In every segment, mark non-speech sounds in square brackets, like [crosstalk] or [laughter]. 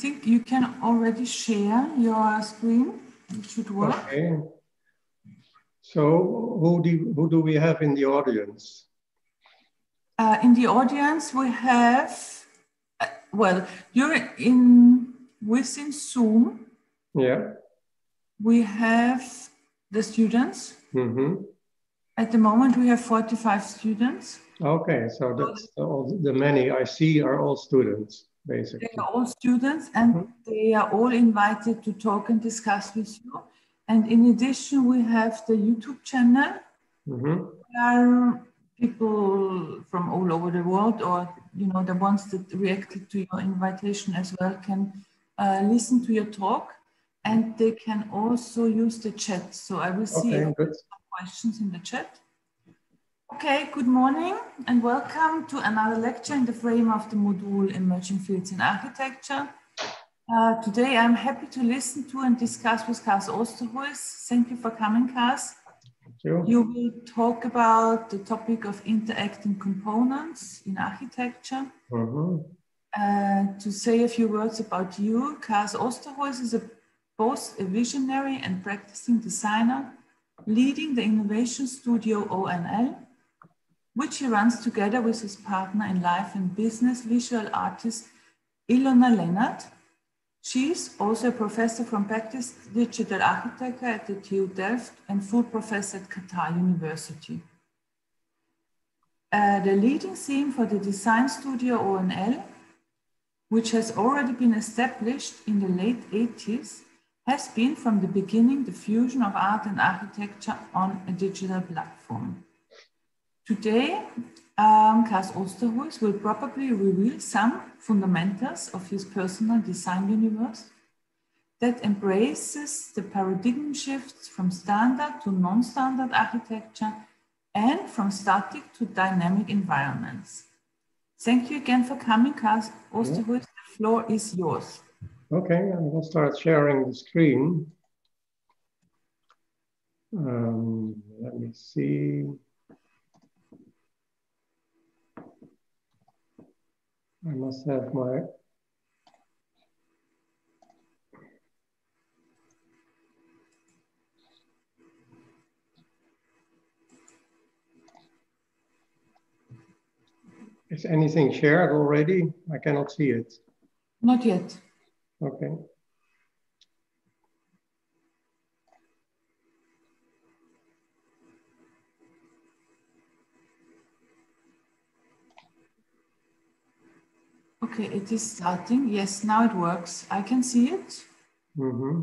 think you can already share your screen. It should work. Okay. So who do, who do we have in the audience? Uh, in the audience, we have, uh, well, you're in within Zoom. Yeah. We have the students. Mm-hmm. At the moment, we have 45 students. Okay, so that's all the many I see are all students, basically. They are all students and Mhm. they are all invited to talk and discuss with you. And in addition, we have the YouTube channel Mm-hmm. where people from all over the world or you know the ones that reacted to your invitation as well can uh, listen to your talk and they can also use the chat. So I will see Okay, questions in the chat. Okay, good morning and welcome to another lecture in the frame of the module Emerging Fields in Architecture. Uh, today I'm happy to listen to and discuss with Kas Oosterhuis. Thank you for coming, Kas. You. You will talk about the topic of interacting components in architecture. Mhm. Uh, to say a few words about you, Kas Oosterhuis is a, both a visionary and practicing designer, leading the innovation studio ONL, which he runs together with his partner in life and business, visual artist Ilona Lénárd. She's also a professor from practice digital architecture at the TU Delft and full professor at Qatar University. Uh, the leading theme for the design studio ONL, which has already been established in the late 80s, has been from the beginning the fusion of art and architecture on a digital platform. Today, um, Klaus Oosterhuis will probably reveal some fundamentals of his personal design universe that embraces the paradigm shifts from standard to non-standard architecture and from static to dynamic environments. Thank you again for coming, Klaus Oosterhuis. The floor is yours. Okay, I will start sharing the screen. Um, let me see. I must have my Is anything shared already? I cannot see it. Not yet. Okay. Okay, it is starting. Yes, now it works. I can see it. Mm-hmm.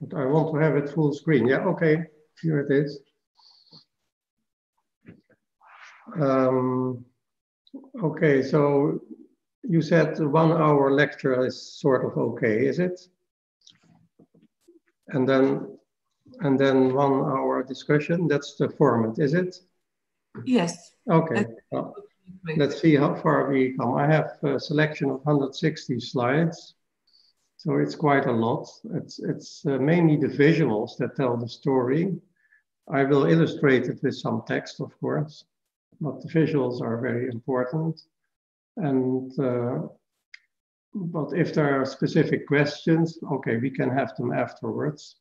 But I want to have it full screen. Yeah, okay, here it is. Um, okay, so you said one hour lecture is sort of okay, is it? And then and then one hour discussion, that's the format, is it? Yes. Okay, well. Let's see how far we come. I have a selection of 160 slides, so it's quite a lot. It's, it's uh, mainly the visuals that tell the story. I will illustrate it with some text, of course, but the visuals are very important. And uh, but if there are specific questions, okay, we can have them afterwards.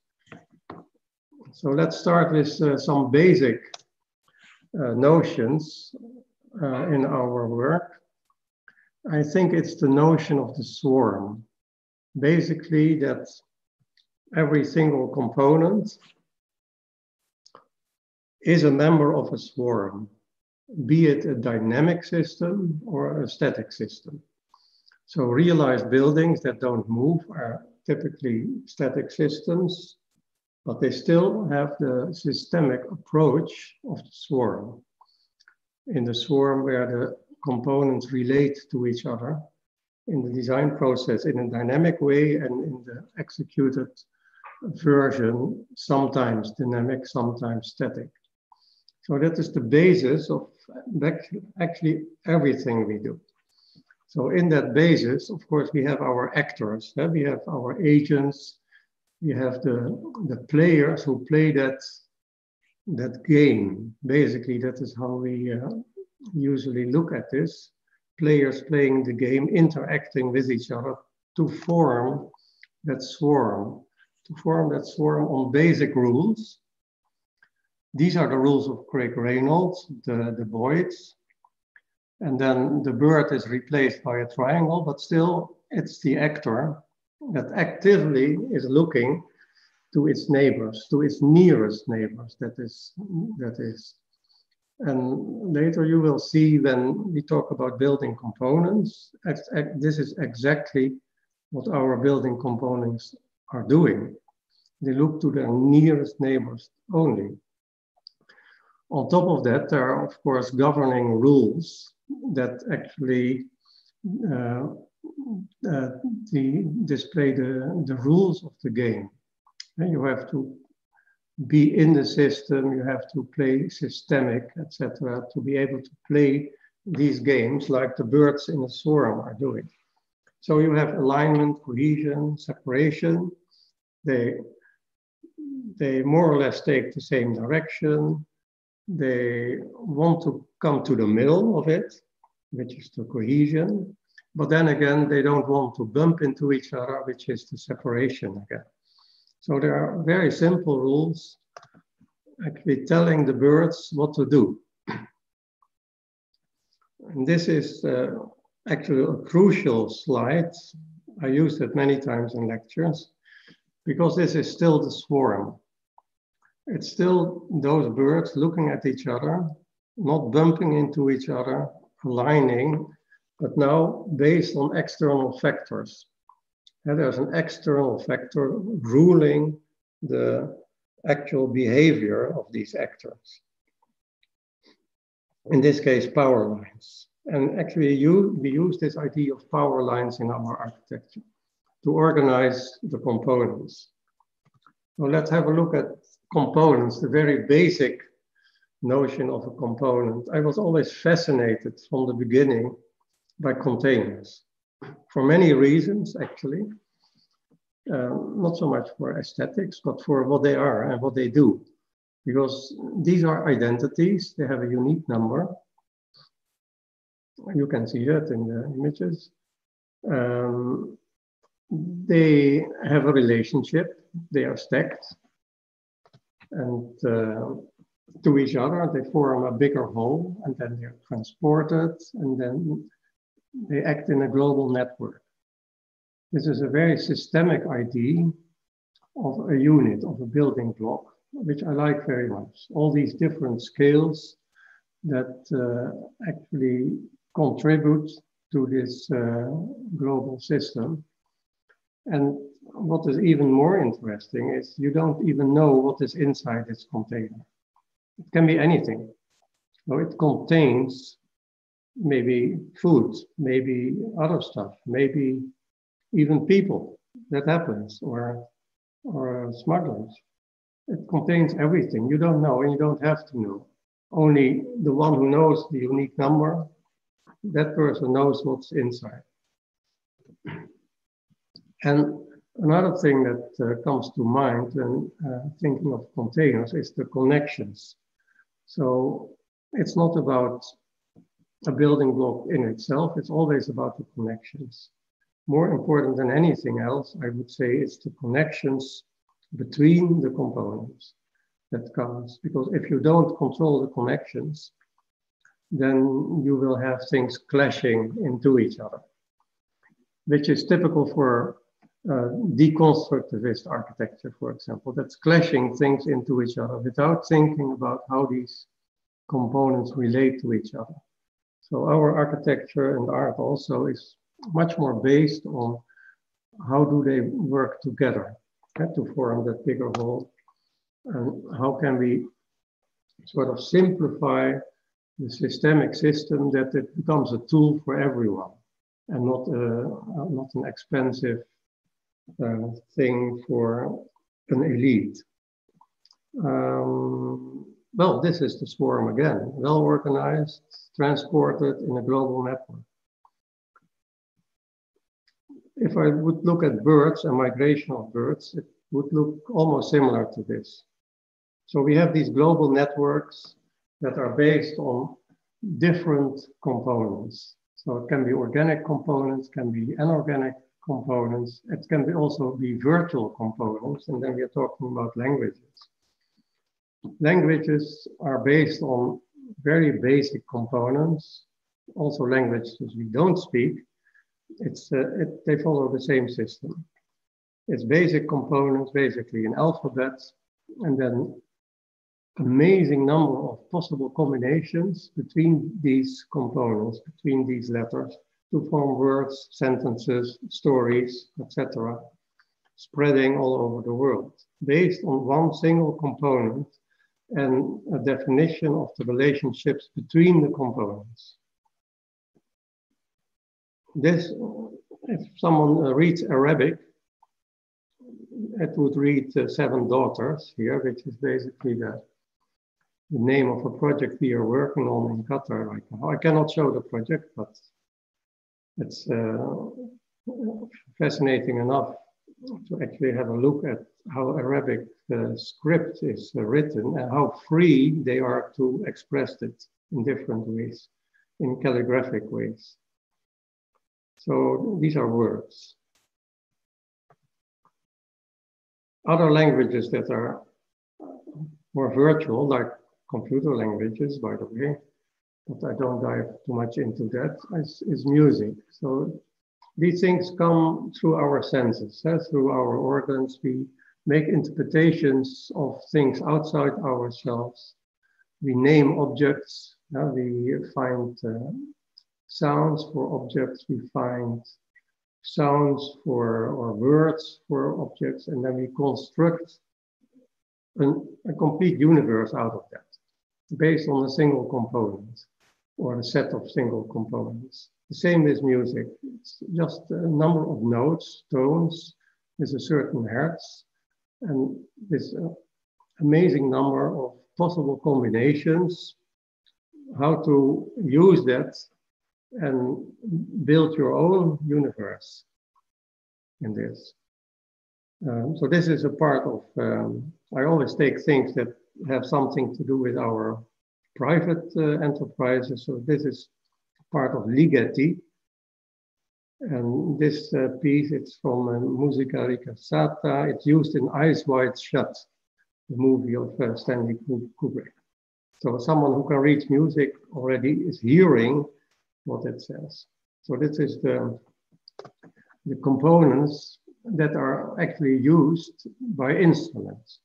So let's start with uh, some basic uh, notions uh, in our work. I think it's the notion of the swarm. Basically, that every single component is a member of a swarm, be it a dynamic system or a static system. So realized buildings that don't move are typically static systems, but they still have the systemic approach of the swarm. In the swarm where the components relate to each other in the design process in a dynamic way and in the executed version, sometimes dynamic, sometimes static. So that is the basis of actually everything we do. So in that basis, of course, we have our actors, we have our agents, we have the, the players who play that, that game. Basically, that is how we uh, usually look at this. Players playing the game, interacting with each other to form that swarm, to form that swarm on basic rules. These are the rules of Craig Reynolds, the, the Boids. And then the bird is replaced by a triangle, but still it's the actor that actively is looking to its neighbors, to its nearest neighbors. That is, that is. And later you will see when we talk about building components, this is exactly what our building components are doing. They look to their nearest neighbors only. On top of that, there are, of course, governing rules that actually uh, uh, the, display the, the rules of the game. You have to be in the system, you have to play systemic, etc., to be able to play these games like the birds in the swarm are doing. So you have alignment, cohesion, separation. They, they more or less take the same direction. They want to come to the middle of it, which is the cohesion. But then again, they don't want to bump into each other, which is the separation again. So there are very simple rules actually telling the birds what to do. And this is uh, actually a crucial slide. I used it many times in lectures because this is still the swarm. It's still those birds looking at each other, not bumping into each other, aligning, but now based on external factors. And there's an external factor ruling the actual behavior of these actors. In this case, power lines. And actually, you, we use this idea of power lines in our architecture to organize the components. So let's have a look at components, the very basic notion of a component. I was always fascinated from the beginning by containers for many reasons, actually. Um, not so much for aesthetics, but for what they are and what they do. Because these are identities, they have a unique number. You can see that in the images. Um, they have a relationship, they are stacked. And uh, to each other, they form a bigger whole, and then they're transported, and then they act in a global network. This is a very systemic idea of a unit, of a building block, which I like very much. All these different scales that uh, actually contribute to this uh, global system. And what is even more interesting is you don't even know what is inside this container. It can be anything. So it contains maybe food, maybe other stuff, maybe even people. That happens, or or smugglers. It contains everything. You don't know, and you don't have to know. Only the one who knows the unique number, that person knows what's inside. And another thing that uh, comes to mind when uh, thinking of containers is the connections. So it's not about a building block in itself, it's always about the connections. More important than anything else, I would say, is the connections between the components that counts. Because if you don't control the connections, then you will have things clashing into each other, which is typical for uh, deconstructivist architecture, for example, that's clashing things into each other without thinking about how these components relate to each other. So our architecture and art also is much more based on how do they work together to form that bigger whole, and how can we sort of simplify the systemic system that it becomes a tool for everyone and not, uh, not an expensive uh, thing for an elite. Um, well, this is the swarm again, well organized, transported in a global network. If I would look at birds and migration of birds, it would look almost similar to this. So we have these global networks that are based on different components. So it can be organic components, can be inorganic components. It can be also be virtual components, and then we are talking about languages. Languages are based on very basic components, also languages we don't speak. It's, uh, it, they follow the same system. It's basic components, basically an alphabet, and then amazing number of possible combinations between these components, between these letters, to form words, sentences, stories, etc., spreading all over the world, based on one single component and a definition of the relationships between the components. This, if someone uh, reads Arabic, it would read uh, Seven Daughters here, which is basically the, the name of a project we are working on in Qatar right now. I cannot show the project, but it's uh, fascinating enough to actually have a look at how Arabic uh, script is uh, written and how free they are to express it in different ways, in calligraphic ways. So these are words. Other languages that are more virtual, like computer languages, by the way, but I don't dive too much into that, is, is music. So these things come through our senses, eh? through our organs. We make interpretations of things outside ourselves. We name objects. Uh, we find uh, sounds for objects. We find sounds for or words for objects, and then we construct an, a complete universe out of that based on a single component or a set of single components. The same with music. It's just a number of notes, tones, with a certain hertz, and this uh, amazing number of possible combinations, how to use that and build your own universe in this. Um, so this is a part of, um, I always take things that have something to do with our private uh, enterprises. So this is part of Ligeti. And this uh, piece, it's from uh, Musica Ricercata. It's used in Eyes Wide Shut, the movie of uh, Stanley Kubrick. So someone who can read music already is hearing what it says. So this is the, the components that are actually used by instruments.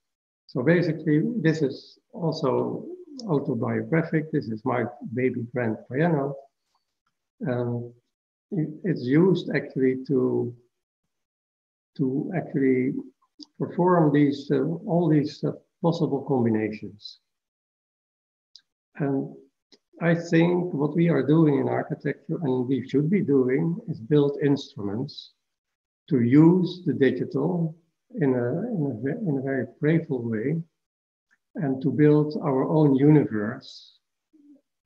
So basically, this is also autobiographic. This is my baby grand piano. And it's used actually to, to actually perform these, uh, all these uh, possible combinations. And I think what we are doing in architecture, and we should be doing, is build instruments to use the digital in a, in a, in a very playful way and to build our own universe.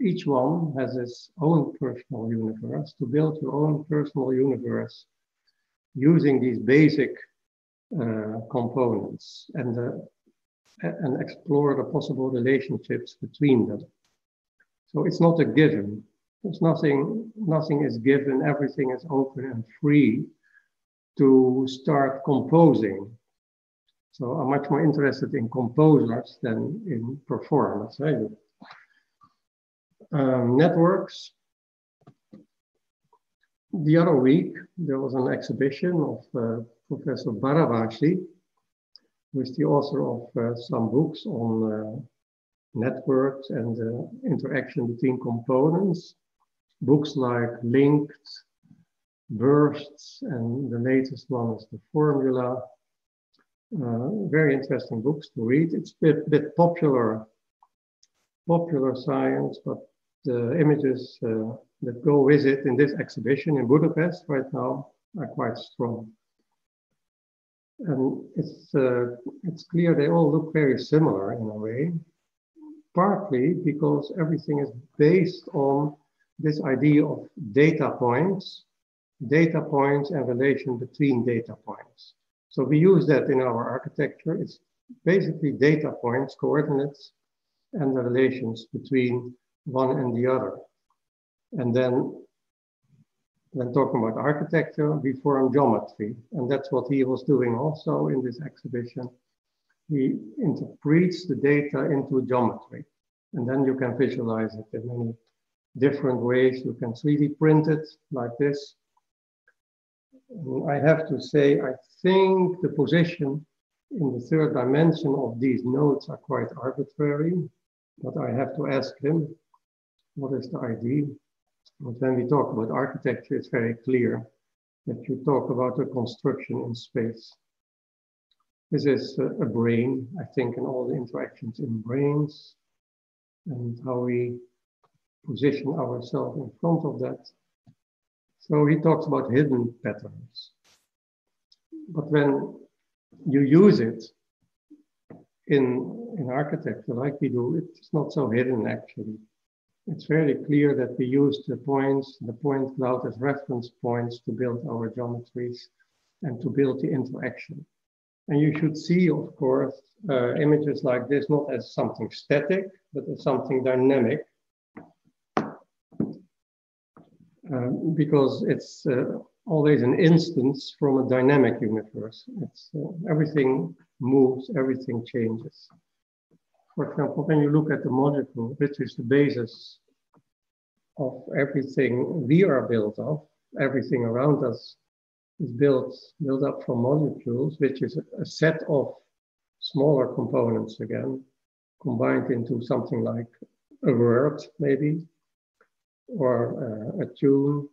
Each one has its own personal universe, to build your own personal universe using these basic uh, components and, uh, and explore the possible relationships between them. So it's not a given. There's nothing, nothing is given, everything is open and free to start composing. So I'm much more interested in composers than in performers. Right? Um, networks. The other week, there was an exhibition of uh, Professor Barabási, who is the author of uh, some books on uh, networks and the interaction between components. Books like Linked, Bursts, and the latest one is The Formula. Uh, very interesting books to read. It's a bit, bit popular, popular science, but the images uh, that go with it in this exhibition in Budapest right now are quite strong. And it's, uh, it's clear they all look very similar in a way partly because everything is based on this idea of data points, data points and relation between data points. So we use that in our architecture. It's basically data points, coordinates, and the relations between one and the other. And then when talking about architecture, we form geometry. And that's what he was doing also in this exhibition. He interprets the data into geometry. And then you can visualize it in many different ways. You can 3D print it like this. I have to say, I think the position in the third dimension of these nodes are quite arbitrary, but I have to ask him, what is the idea? But when we talk about architecture, it's very clear that you talk about a construction in space. This is a, a brain, I think, and all the interactions in brains and how we position ourselves in front of that. So he talks about hidden patterns. But when you use it in, in architecture like we do, it's not so hidden actually it's fairly clear that we use the points, the point cloud as reference points to build our geometries and to build the interaction. And you should see, of course, uh, images like this not as something static, but as something dynamic. Um, because it's uh, always an instance from a dynamic universe. It's, uh, everything moves, everything changes for example, when you look at the molecule, which is the basis of everything we are built of, everything around us is built, built up from molecules, which is a, set of smaller components again, combined into something like a word, maybe, or uh, a tune.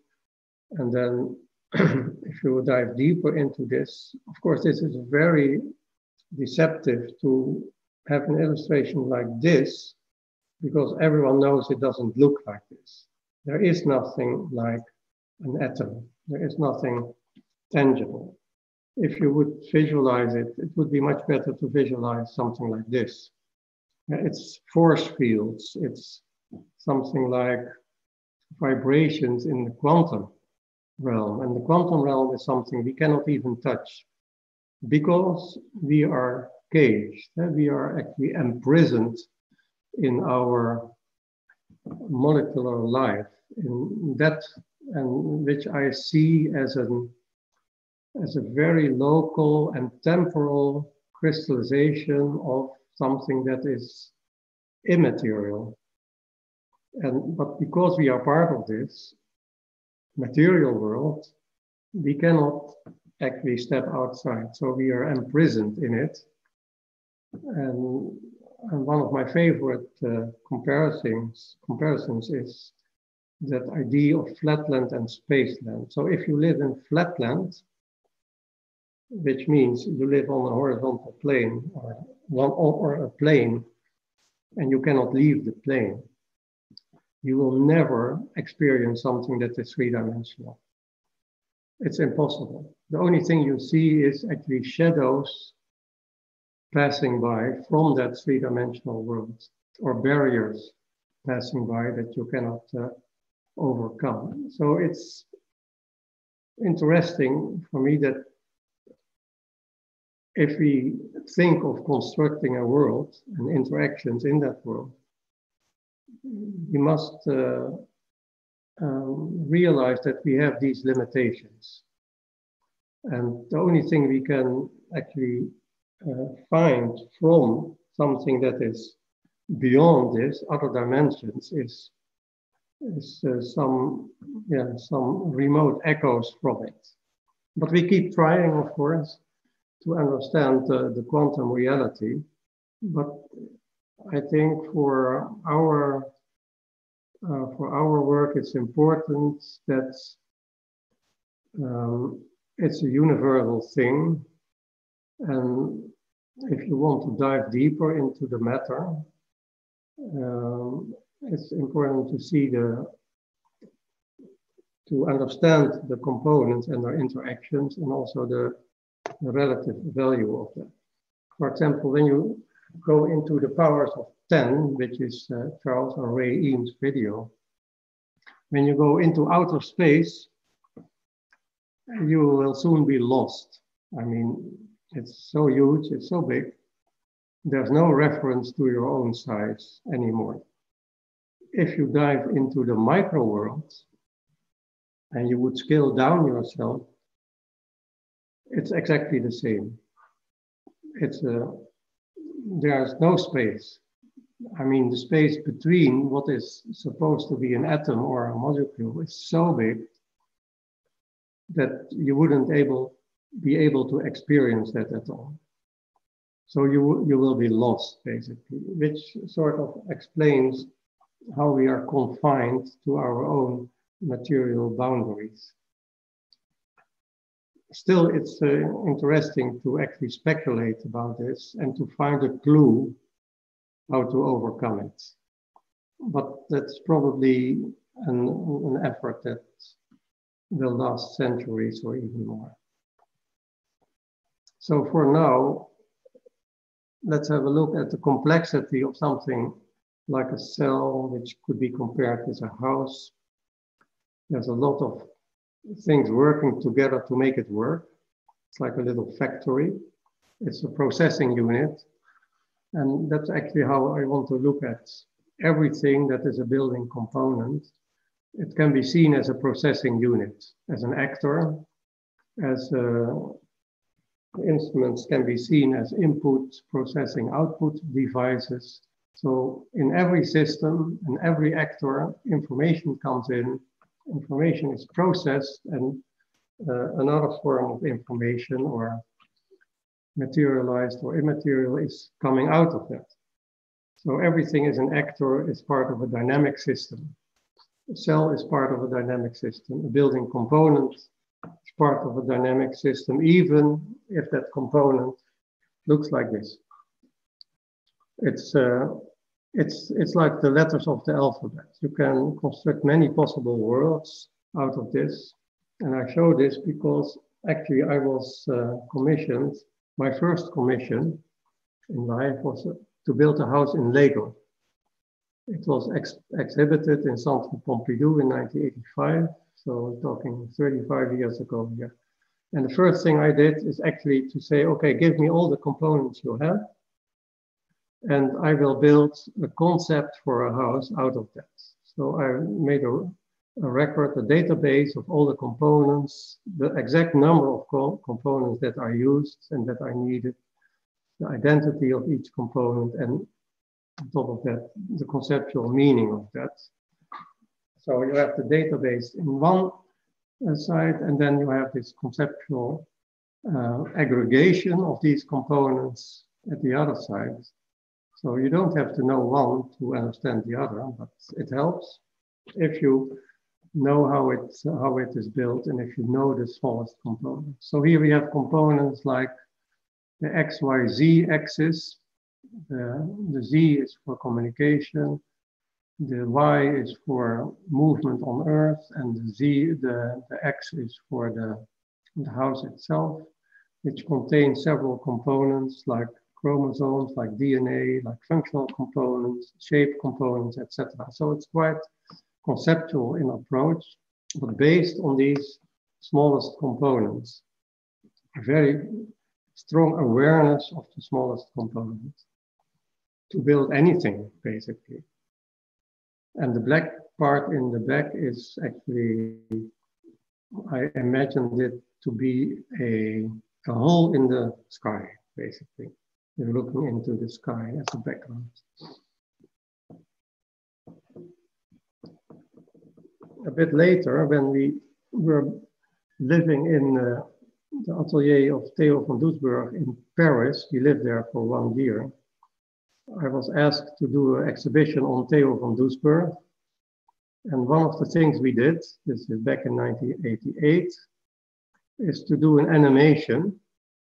And then [clears throat] if you dive deeper into this, of course, this is very deceptive to have an illustration like this because everyone knows it doesn't look like this. There is nothing like an atom. There is nothing tangible. If you would visualize it, it would be much better to visualize something like this. It's force fields. It's something like vibrations in the quantum realm. And the quantum realm is something we cannot even touch because we are caged. Eh, we are actually imprisoned in our molecular life, in that and which I see as an as a very local and temporal crystallization of something that is immaterial. And but because we are part of this material world, we cannot actually step outside. So we are imprisoned in it and, and one of my favorite uh, comparisons, comparisons is that idea of flatland and spaceland. So if you live in flatland, which means you live on a horizontal plane or, one, or a plane, and you cannot leave the plane, you will never experience something that is three-dimensional. It's impossible. The only thing you see is actually shadows passing by from that three dimensional world or barriers passing by that you cannot uh, overcome. So it's interesting for me that if we think of constructing a world and interactions in that world, we must uh, um, realize that we have these limitations. And the only thing we can actually uh, find from something that is beyond this, other dimensions, is, is uh, some, yeah, some remote echoes from it. But we keep trying, of course, to understand uh, the quantum reality. But I think for our uh, for our work, it's important that um, it's a universal thing and if you want to dive deeper into the matter, um, it's important to see the, to understand the components and their interactions and also the, the relative value of them. For example, when you go into the powers of 10, which is uh, Charles and Ray Eames' video, when you go into outer space, you will soon be lost. I mean, it's so huge, it's so big. There's no reference to your own size anymore. If you dive into the micro world, and you would scale down yourself, it's exactly the same. It's a, there's no space. I mean, the space between what is supposed to be an atom or a molecule is so big that you wouldn't able be able to experience that at all. So you, you will be lost, basically, which sort of explains how we are confined to our own material boundaries. Still, it's uh, interesting to actually speculate about this and to find a clue how to overcome it. But that's probably an, an effort that will last centuries or even more. So for now, let's have a look at the complexity of something like a cell, which could be compared with a house. There's a lot of things working together to make it work. It's like a little factory. It's a processing unit. And that's actually how I want to look at everything that is a building component. It can be seen as a processing unit, as an actor, as uh, instruments can be seen as input, processing, output devices. So in every system, in every actor, information comes in, information is processed, and uh, another form of information or materialized or immaterial is coming out of that. So everything is an actor, is part of a dynamic system. A cell is part of a dynamic system. A building component is part of a dynamic system, even if that component looks like this. It's, uh, it's, it's like the letters of the alphabet. You can construct many possible worlds out of this. And I show this because actually I was uh, commissioned, my first commission in life was uh, to build a house in Lego. It was ex exhibited in Centre Pompidou in 1985, so we're talking 35 years ago here. And the first thing I did is actually to say, okay, give me all the components you have, and I will build a concept for a house out of that. So I made a, a record, a database of all the components, the exact number of co components that are used and that are needed, the identity of each component, and on top of that, the conceptual meaning of that. So you have the database in one uh, side, and then you have this conceptual uh, aggregation of these components at the other side. So you don't have to know one to understand the other, but it helps if you know how it, how it is built and if you know the smallest components. So here we have components like the XYZ axis, the, the Z is for communication, the Y is for movement on Earth, and the Z, the, the X is for the, the house itself, which contains several components like chromosomes, like DNA, like functional components, shape components, etc. So it's quite conceptual in approach, but based on these smallest components. Very strong awareness of the smallest components to build anything, basically. And the black part in the back is actually, I imagined it to be a, a hole in the sky, basically. You're looking into the sky as a background. A bit later, when we were living in uh, the atelier of Theo van Doesburg in Paris, we lived there for one year. I was asked to do an exhibition on Theo van Doesburg. And one of the things we did, this is back in 1988, is to do an animation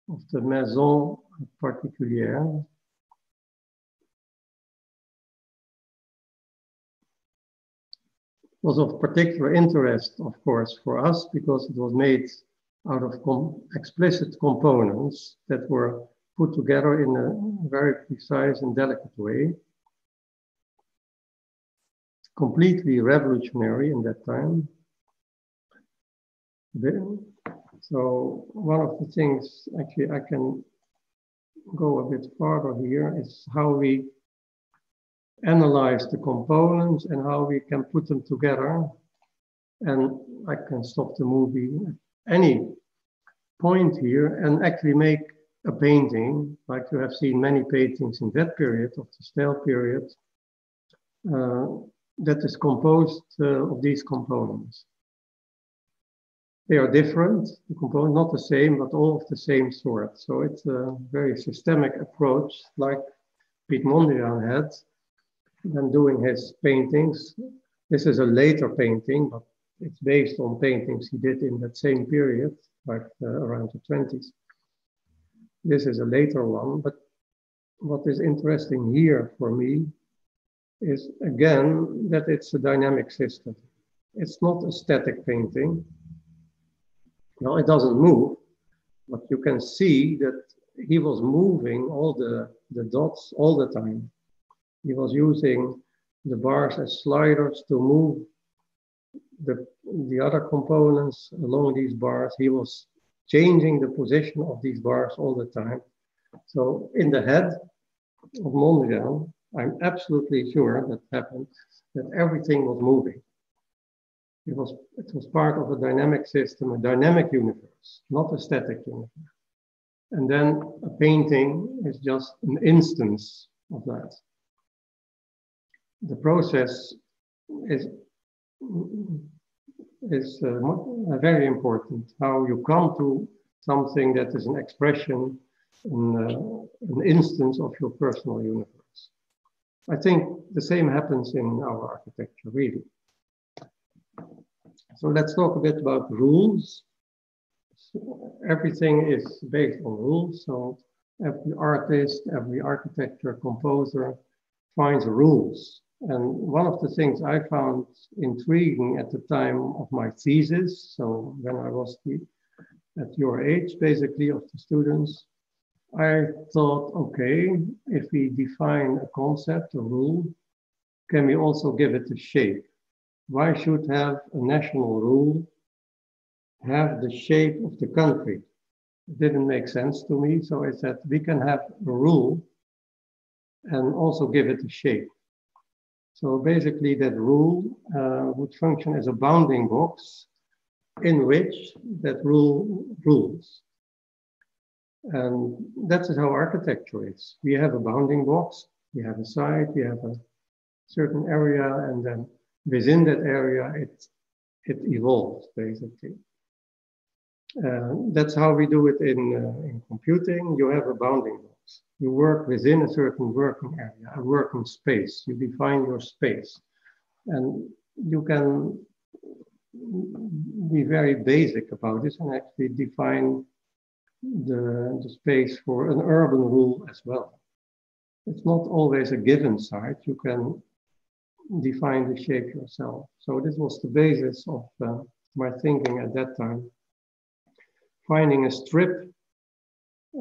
of the Maison Particulière. was of particular interest, of course, for us because it was made out of com explicit components that were put together in a very precise and delicate way. Completely revolutionary in that time. So one of the things, actually, I can go a bit farther here, is how we analyze the components and how we can put them together And I can stop the movie at any point here and actually make a painting, like you have seen many paintings in that period of the style period, uh, that is composed uh, of these components. They are different, the components not the same, but all of the same sort. So it's a very systemic approach, like Piet Mondrian had when doing his paintings. This is a later painting, but it's based on paintings he did in that same period, like uh, around the 20s. This is a later one, but what is interesting here for me is again that it's a dynamic system. It's not a static painting. No, it doesn't move, but you can see that he was moving all the, the dots all the time. He was using the bars as sliders to move the, the other components along these bars. He was changing the position of these bars all the time. So in the head of Mondrian, I'm absolutely sure that happened, that everything was moving. It was, it was part of a dynamic system, a dynamic universe, not a static universe. And then a painting is just an instance of that. The process is, is uh, very important, how you come to something that is an expression, an, uh, an instance of your personal universe. I think the same happens in our architecture, really. So let's talk a bit about rules. So everything is based on rules. So every artist, every architecture composer finds rules. And one of the things I found intriguing at the time of my thesis, so when I was the, at your age, basically, of the students, I thought, okay, if we define a concept, a rule, can we also give it a shape? why should have a national rule have the shape of the country? It didn't make sense to me, so I said we can have a rule and also give it a shape. So basically that rule uh, would function as a bounding box in which that rule rules. And that's how architecture is. We have a bounding box, we have a site, we have a certain area, and then within that area, it, it evolves basically. Uh, that's how we do it in, uh, in computing. You have a bounding box. You work within a certain working area, a working space. You define your space. And you can be very basic about this and actually define the, the space for an urban rule as well. It's not always a given site. You can define the shape yourself. So this was the basis of uh, my thinking at that time. Finding a strip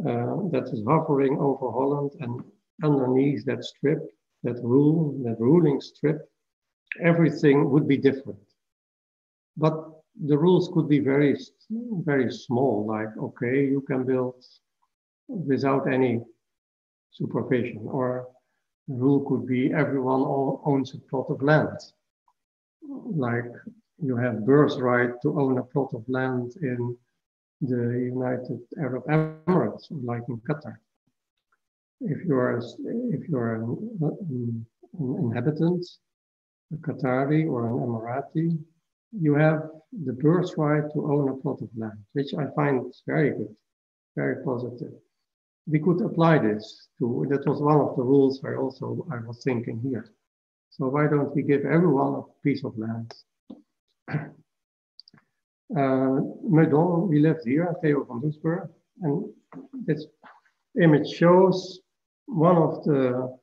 Uh, that is hovering over Holland and underneath that strip, that rule, that ruling strip, everything would be different. But the rules could be very, very small, like, okay, you can build without any supervision, or the rule could be everyone owns a plot of land. Like you have birthright to own a plot of land in the United Arab Emirates, like in Qatar. If you're if you're an, an, an inhabitant, a Qatari or an Emirati, you have the birthright to own a plot of land, which I find very good, very positive we could apply this to, that was one of the rules I also, I was thinking here. So why don't we give everyone a piece of land? Uh, Meudon, we lived here, Theo van Doesburg, and this image shows one of the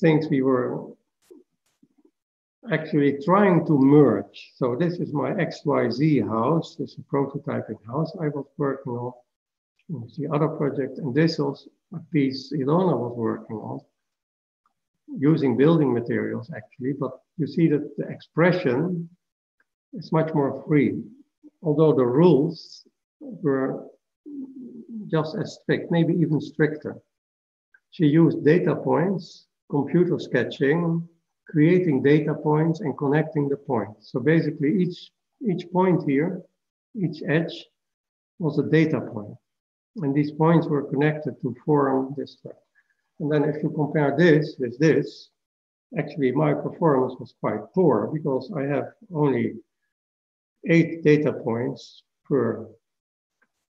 things we were actually trying to merge. So this is my XYZ house, this is a prototyping house I was working on the other project, and this was a piece Ilona was working on, using building materials actually, but you see that the expression is much more free. Although the rules were just as strict, maybe even stricter. She used data points, computer sketching, creating data points and connecting the points. So basically each each point here, each edge was a data point. And these points were connected to form this structure. And then if you compare this with this, actually my performance was quite poor because I have only eight data points per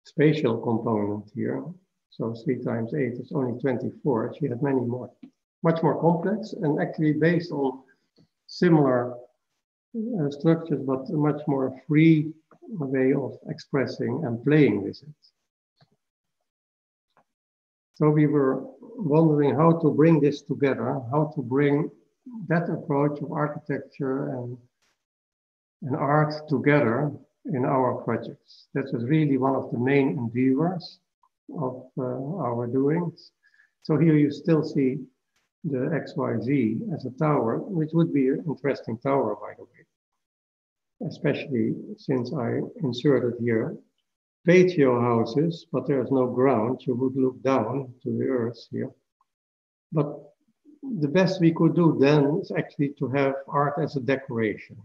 spatial component here. So three times eight is only 24. She had many more, much more complex and actually based on similar uh, structures, but a much more free way of expressing and playing with it. So we were wondering how to bring this together, how to bring that approach of architecture and, and art together in our projects. That was really one of the main endeavors of uh, our doings. So here you still see the XYZ as a tower, which would be an interesting tower, by the way, especially since I inserted here patio houses, but there's no ground. You would look down to the earth here. But the best we could do then is actually to have art as a decoration.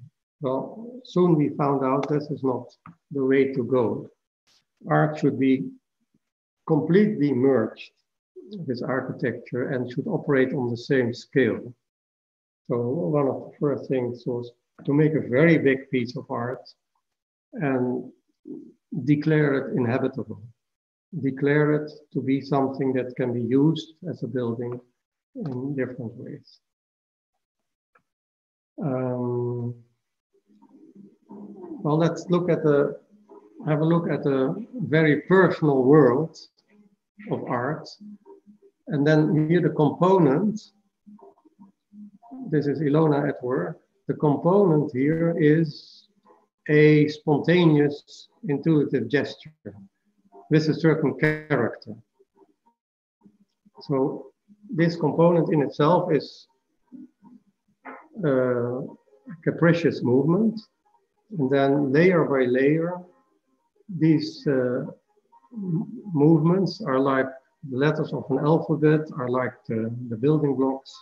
Well, soon we found out this is not the way to go. Art should be completely merged with architecture and should operate on the same scale. So one of the first things was to make a very big piece of art and declare it inhabitable, declare it to be something that can be used as a building in different ways. Um, well, let's look at the, have a look at the very personal world of art. And then here the component, this is Ilona at work. The component here is a spontaneous intuitive gesture with a certain character. So this component in itself is uh, a capricious movement. And then layer by layer, these uh, movements are like the letters of an alphabet, are like the, the building blocks,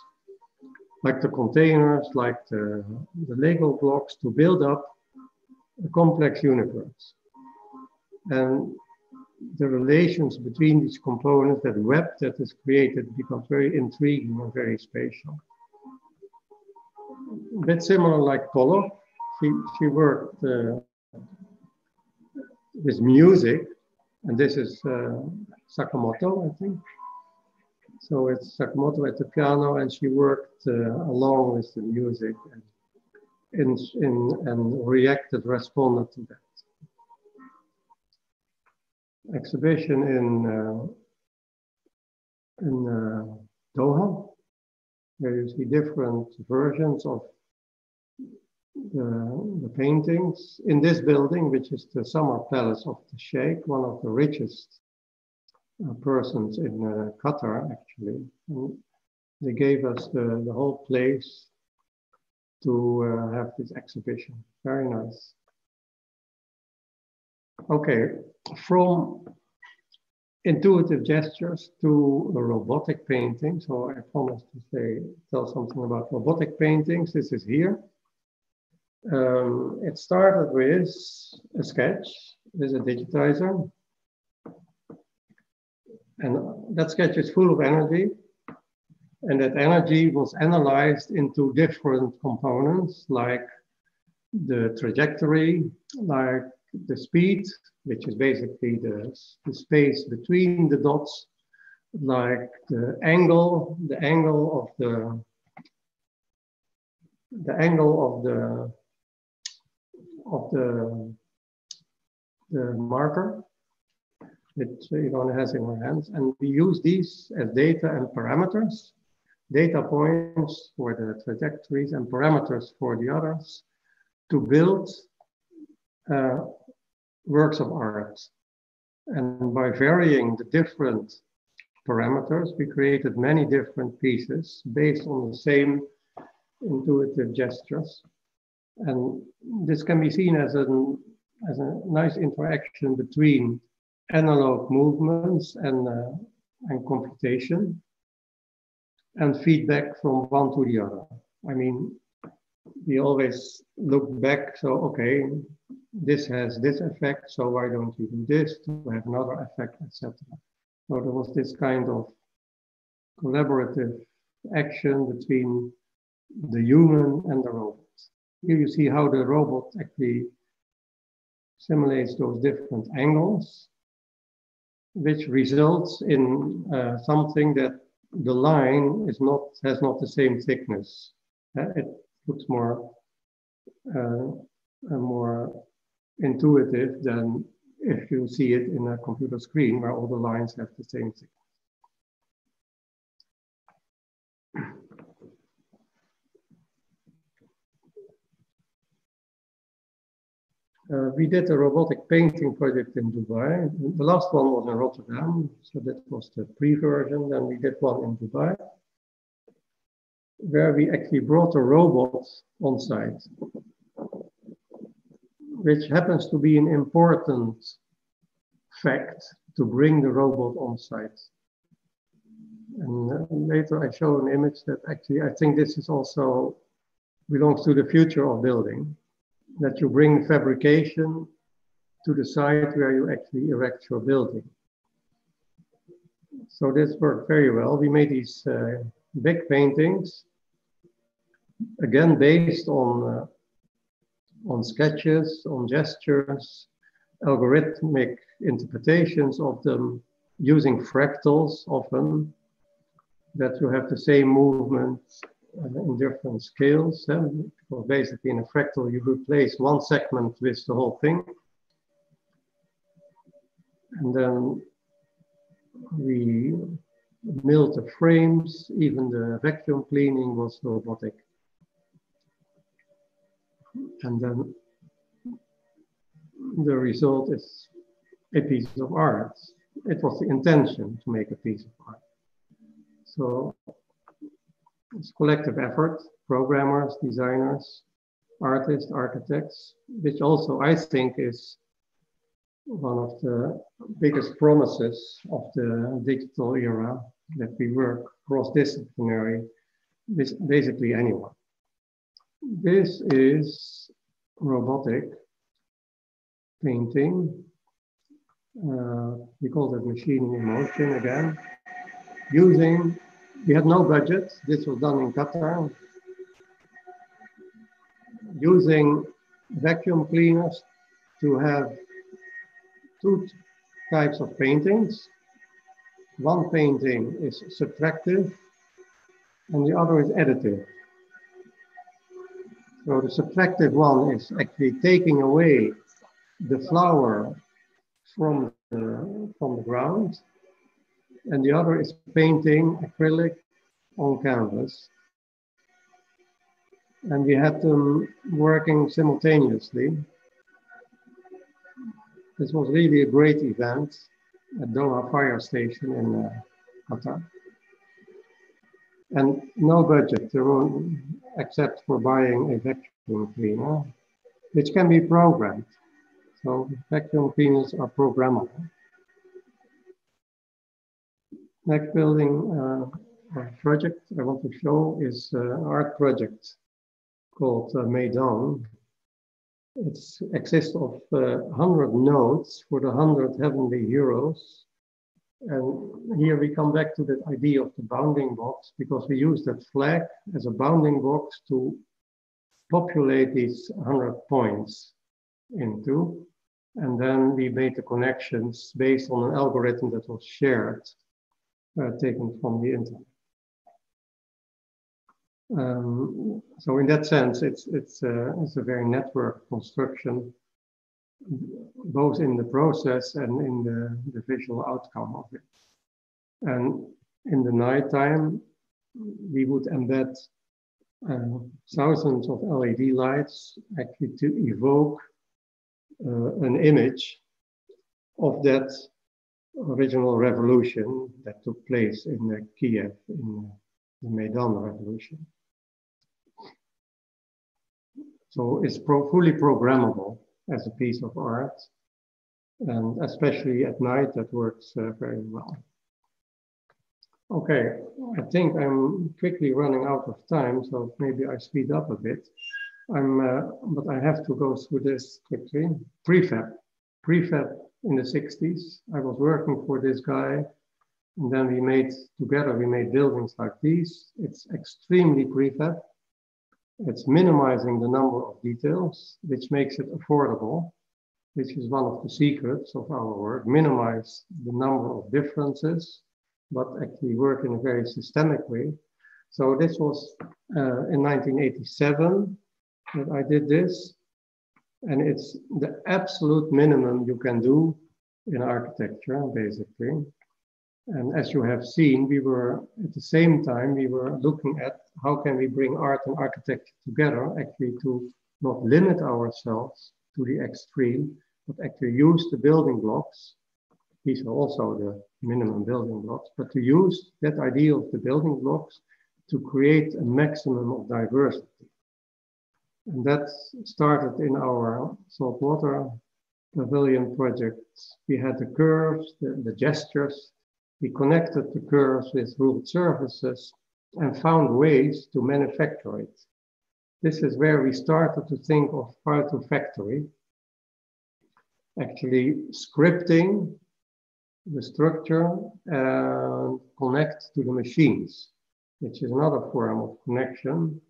like the containers, like the, the Lego blocks to build up a complex universe. And the relations between these components, that web that is created, becomes very intriguing and very spatial. A bit similar like color. She, she worked uh, with music, and this is uh, Sakamoto, I think. So it's Sakamoto at the piano, and she worked uh, along with the music and, in, in, and reacted, responded to that exhibition in in uh, Doha, where you see different versions of the, the, paintings in this building, which is the summer palace of the Sheikh, one of the richest uh, persons in uh, Qatar, actually. And they gave us the, the whole place to uh, have this exhibition. Very nice. Okay, from intuitive gestures to robotic painting. So I promised to say, tell something about robotic paintings. This is here. Um, it started with a sketch with a digitizer. And that sketch is full of energy. And that energy was analyzed into different components like the trajectory, like the speed, which is basically the, the space between the dots, like the angle, the angle of the, the angle of the, of the, the marker that Yvonne has in her hands. And we use these as data and parameters, data points for the trajectories and parameters for the others to build uh, works of art. And by varying the different parameters, we created many different pieces based on the same intuitive gestures. And this can be seen as, an, as a nice interaction between analog movements and, uh, and computation and feedback from one to the other. I mean, we always look back. So, okay, this has this effect. So why don't we do this to have another effect, etc. So there was this kind of collaborative action between the human and the robot. Here you see how the robot actually simulates those different angles, which results in uh, something that the line is not has not the same thickness. Uh, it looks more uh, more intuitive than if you see it in a computer screen where all the lines have the same thickness. Uh, we did a robotic painting project in Dubai. The last one was in Rotterdam, so that was the pre-version. Then we did one in Dubai, where we actually brought a robot on site, which happens to be an important fact to bring the robot on site. And uh, later I show an image that actually I think this is also belongs to the future of building that you bring fabrication to the site where you actually erect your building. So this worked very well. We made these uh, big paintings, again based on, uh, on sketches, on gestures, algorithmic interpretations of them, using fractals often, that you have the same movement uh, in different scales. Well, basically, in a fractal, you replace one segment with the whole thing. And then we milled the frames, even the vacuum cleaning was robotic. And then the result is a piece of art. It was the intention to make a piece of art. So it's collective effort, programmers, designers, artists, architects, which also I think is one of the biggest promises of the digital era that we work cross-disciplinary with basically anyone. This is robotic painting. Uh, we call it machining in motion again, using we had no budget. This was done in Qatar. Using vacuum cleaners to have two types of paintings. One painting is subtractive and the other is additive. So the subtractive one is actually taking away the flour from the, from the ground and the other is painting acrylic on canvas. And we had them working simultaneously. This was really a great event at Doha Fire Station in uh, Qatar. And no budget, except for buying a vacuum cleaner, which can be programmed. So vacuum cleaners are programmable. Next building uh, project I want to show is an uh, art project called uh, Maidan. It exists of uh, 100 nodes for the 100 heavenly heroes. And here we come back to that idea of the bounding box because we use that flag as a bounding box to populate these 100 points into. And then we made the connections based on an algorithm that was shared uh, taken from the internet. Um, so in that sense, it's, it's, uh, it's a very network construction, both in the process and in the, the visual outcome of it. And in the nighttime, we would embed uh, thousands of LED lights actually to evoke uh, an image of that original revolution that took place in Kiev in the Maidan Revolution. So it's pro fully programmable as a piece of art, and especially at night, that works uh, very well. Okay, I think I'm quickly running out of time, so maybe I speed up a bit. I'm, uh, but I have to go through this quickly. Prefab, prefab in the 60s. I was working for this guy, and then we made together. We made buildings like these. It's extremely prefab. It's minimizing the number of details, which makes it affordable, which is one of the secrets of our work. Minimize the number of differences, but actually work in a very systemic way. So this was uh, in 1987 that I did this. And it's the absolute minimum you can do in architecture, basically. And as you have seen, we were at the same time, we were looking at how can we bring art and architecture together, actually to not limit ourselves to the extreme, but actually use the building blocks. These are also the minimum building blocks, but to use that idea of the building blocks to create a maximum of diversity. And that started in our saltwater pavilion project. We had the curves, the, the gestures. We connected the curves with ruled surfaces and found ways to manufacture it. This is where we started to think of part-to-factory. actually scripting the structure and connect to the machines, which is another form of connection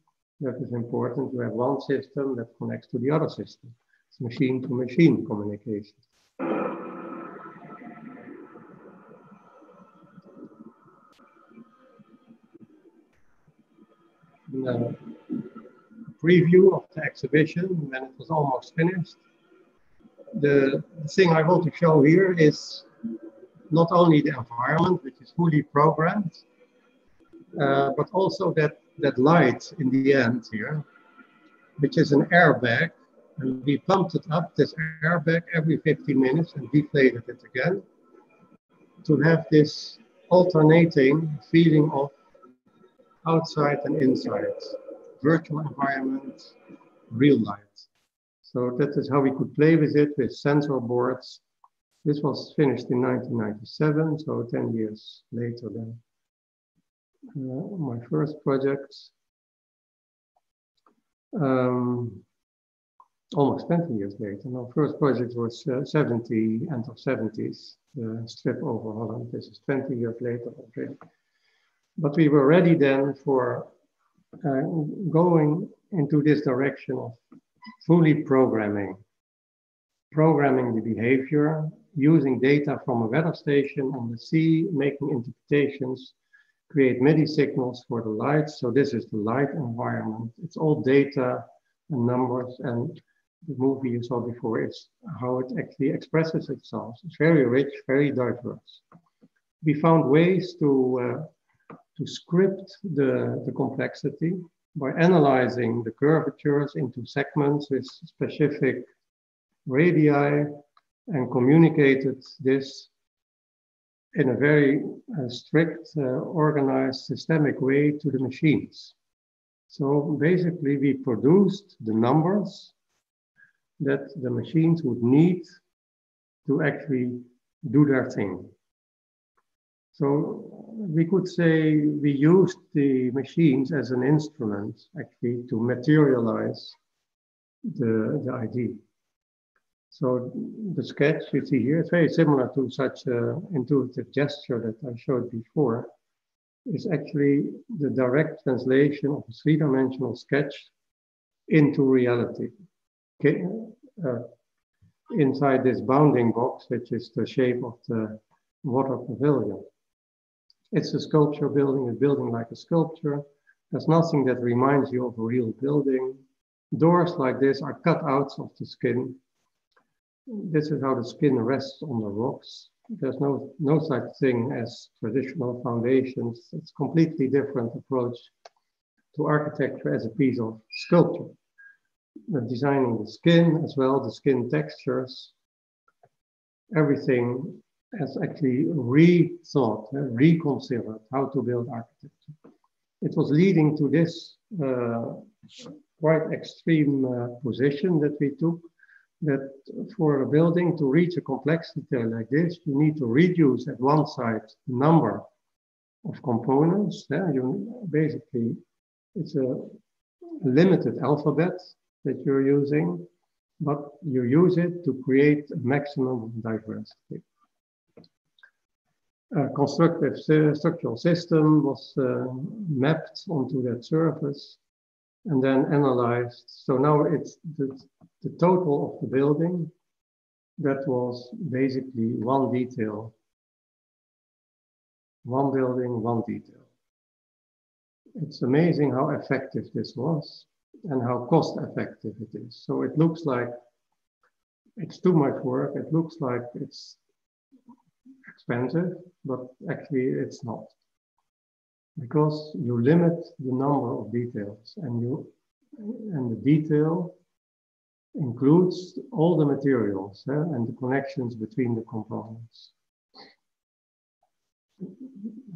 that is important to have one system that connects to the other system. It's machine to machine communication. The preview of the exhibition when it was almost finished. The thing I want to show here is not only the environment, which is fully programmed, uh, but also that that light in the end here, which is an airbag. And we pumped it up, this airbag, every 15 minutes and deflated it again to have this alternating feeling of outside and inside, virtual environment, real light. So that is how we could play with it with sensor boards. This was finished in 1997, so 10 years later then uh, my first project, um, almost 20 years later. My first project was uh, 70, end of 70s, the strip over Holland. This is 20 years later. But we were ready then for uh, going into this direction of fully programming, programming the behavior, using data from a weather station on the sea, making interpretations create MIDI signals for the lights. So this is the light environment. It's all data and numbers and the movie you saw before is how it actually expresses itself. It's very rich, very diverse. We found ways to, uh, to script the, the complexity by analyzing the curvatures into segments with specific radii and communicated this in a very uh, strict, uh, organized, systemic way to the machines. So basically, we produced the numbers that the machines would need to actually do their thing. So we could say we used the machines as an instrument actually to materialize the, the idea. So the sketch you see here is very similar to such an intuitive gesture that I showed before. Is actually the direct translation of a three-dimensional sketch into reality. Okay, uh, inside this bounding box, which is the shape of the water pavilion. It's a sculpture building, a building like a sculpture. There's nothing that reminds you of a real building. Doors like this are cut out of the skin this is how the skin rests on the rocks. There's no, no such thing as traditional foundations. It's completely different approach to architecture as a piece of sculpture. Uh, designing the skin as well, the skin textures, everything has actually rethought, uh, reconsidered how to build architecture. It was leading to this uh, quite extreme uh, position that we took that for a building to reach a complexity like this, you need to reduce at one side the number of components. Yeah? You basically, it's a limited alphabet that you're using, but you use it to create maximum diversity. A constructive structural system was uh, mapped onto that surface and then analyzed. So now it's the, the total of the building that was basically one detail. One building, one detail. It's amazing how effective this was and how cost effective it is. So it looks like it's too much work. It looks like it's expensive, but actually it's not. Because you limit the number of details and you and the detail includes all the materials eh, and the connections between the components.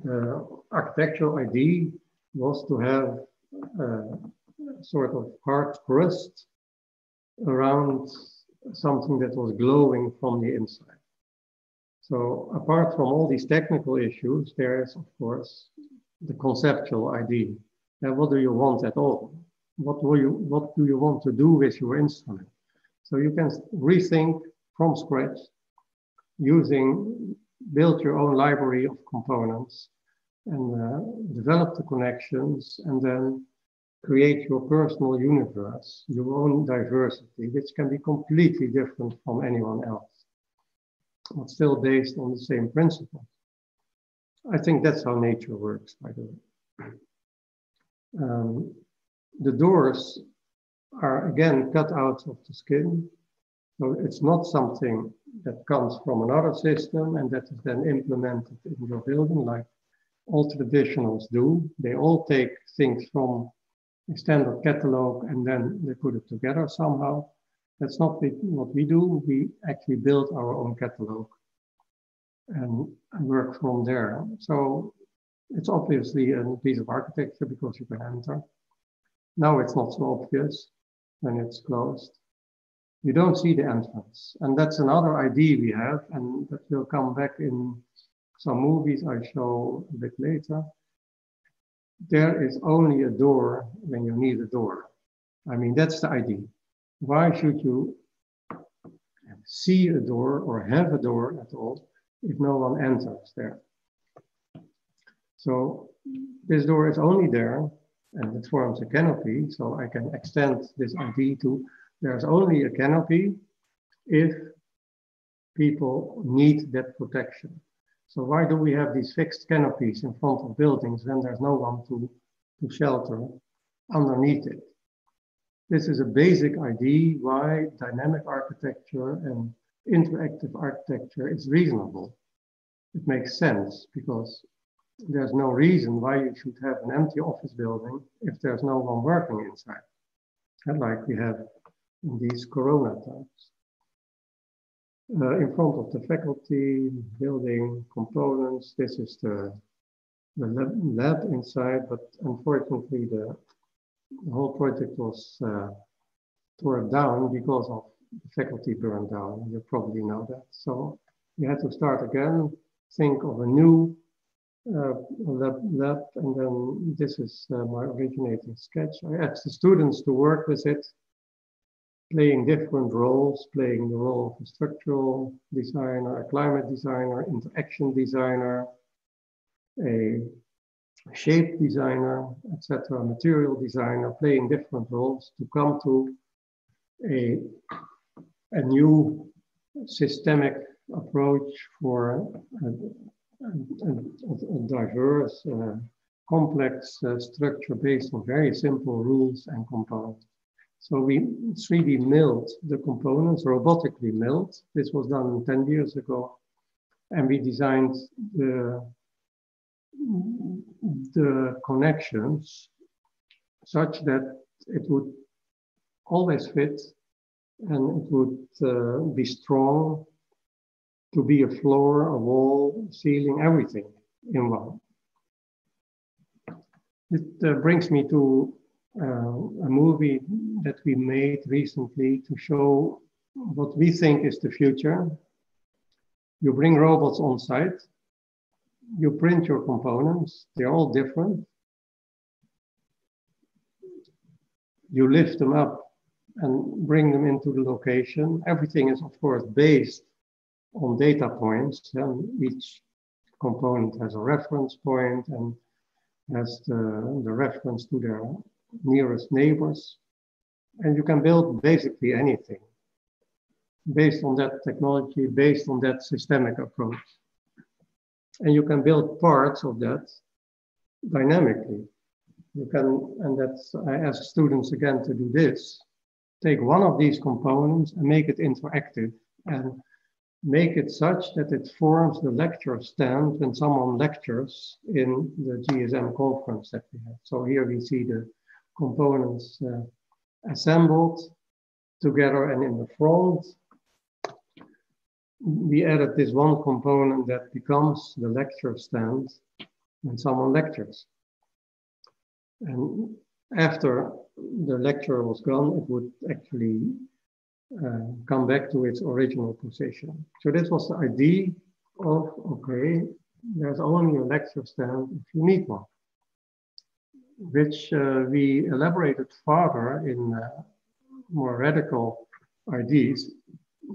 The architectural idea was to have a sort of hard crust around something that was glowing from the inside. So apart from all these technical issues, there is, of course, the conceptual idea. And what do you want at all? What will you what do you want to do with your instrument? So you can rethink from scratch using build your own library of components and uh, develop the connections and then create your personal universe your own diversity which can be completely different from anyone else but still based on the same principles i think that's how nature works by the way. Um, the doors are again cut out of the skin. So it's not something that comes from another system and that is then implemented in your building like all traditionals do. They all take things from a standard catalog and then they put it together somehow. That's not what we do. We actually build our own catalog and work from there. So it's obviously a piece of architecture because you can enter. Now it's not so obvious when it's closed. You don't see the entrance. And that's another idea we have, and that will come back in some movies I show a bit later. There is only a door when you need a door. I mean, that's the idea. Why should you see a door or have a door at all if no one enters there? So this door is only there and it forms a canopy. So I can extend this idea to there's only a canopy if people need that protection. So why do we have these fixed canopies in front of buildings when there's no one to, to shelter underneath it? This is a basic idea why dynamic architecture and interactive architecture is reasonable. It makes sense because there's no reason why you should have an empty office building if there's no one working inside, and like we have in these corona times. Uh, in front of the faculty, building components, this is the, the lab, inside, but unfortunately the, the whole project was uh, torn down because of the faculty burned down. You probably know that. So we had to start again, think of a new uh, lab, lab, and then this is uh, my originating sketch. I asked the students to work with it, playing different roles, playing the role of a structural designer, a climate designer, interaction designer, a shape designer, etc., material designer, playing different roles to come to a, a new systemic approach for uh, a, diverse, uh, complex uh, structure based on very simple rules and components. So we 3D milled the components, robotically milled. This was done 10 years ago. And we designed the, the connections such that it would always fit and it would uh, be strong to be a floor, a wall, ceiling, everything in one. It uh, brings me to uh, a movie that we made recently to show what we think is the future. You bring robots on site, you print your components, they're all different. You lift them up and bring them into the location. Everything is, of course, based on data points. And each component has a reference point and has the, the reference to their nearest neighbors. And you can build basically anything based on that technology, based on that systemic approach. And you can build parts of that dynamically. You can, and that's, I ask students again to do this. Take one of these components and make it interactive and make it such that it forms the lecture stand when someone lectures in the GSM conference that we have. So here we see the components uh, assembled together and in the front we added this one component that becomes the lecture stand when someone lectures. And after the lecture was gone, it would actually uh, come back to its original position. So this was the idea of, okay, there's only a lecture stand if you need one, which uh, we elaborated further in uh, more radical ideas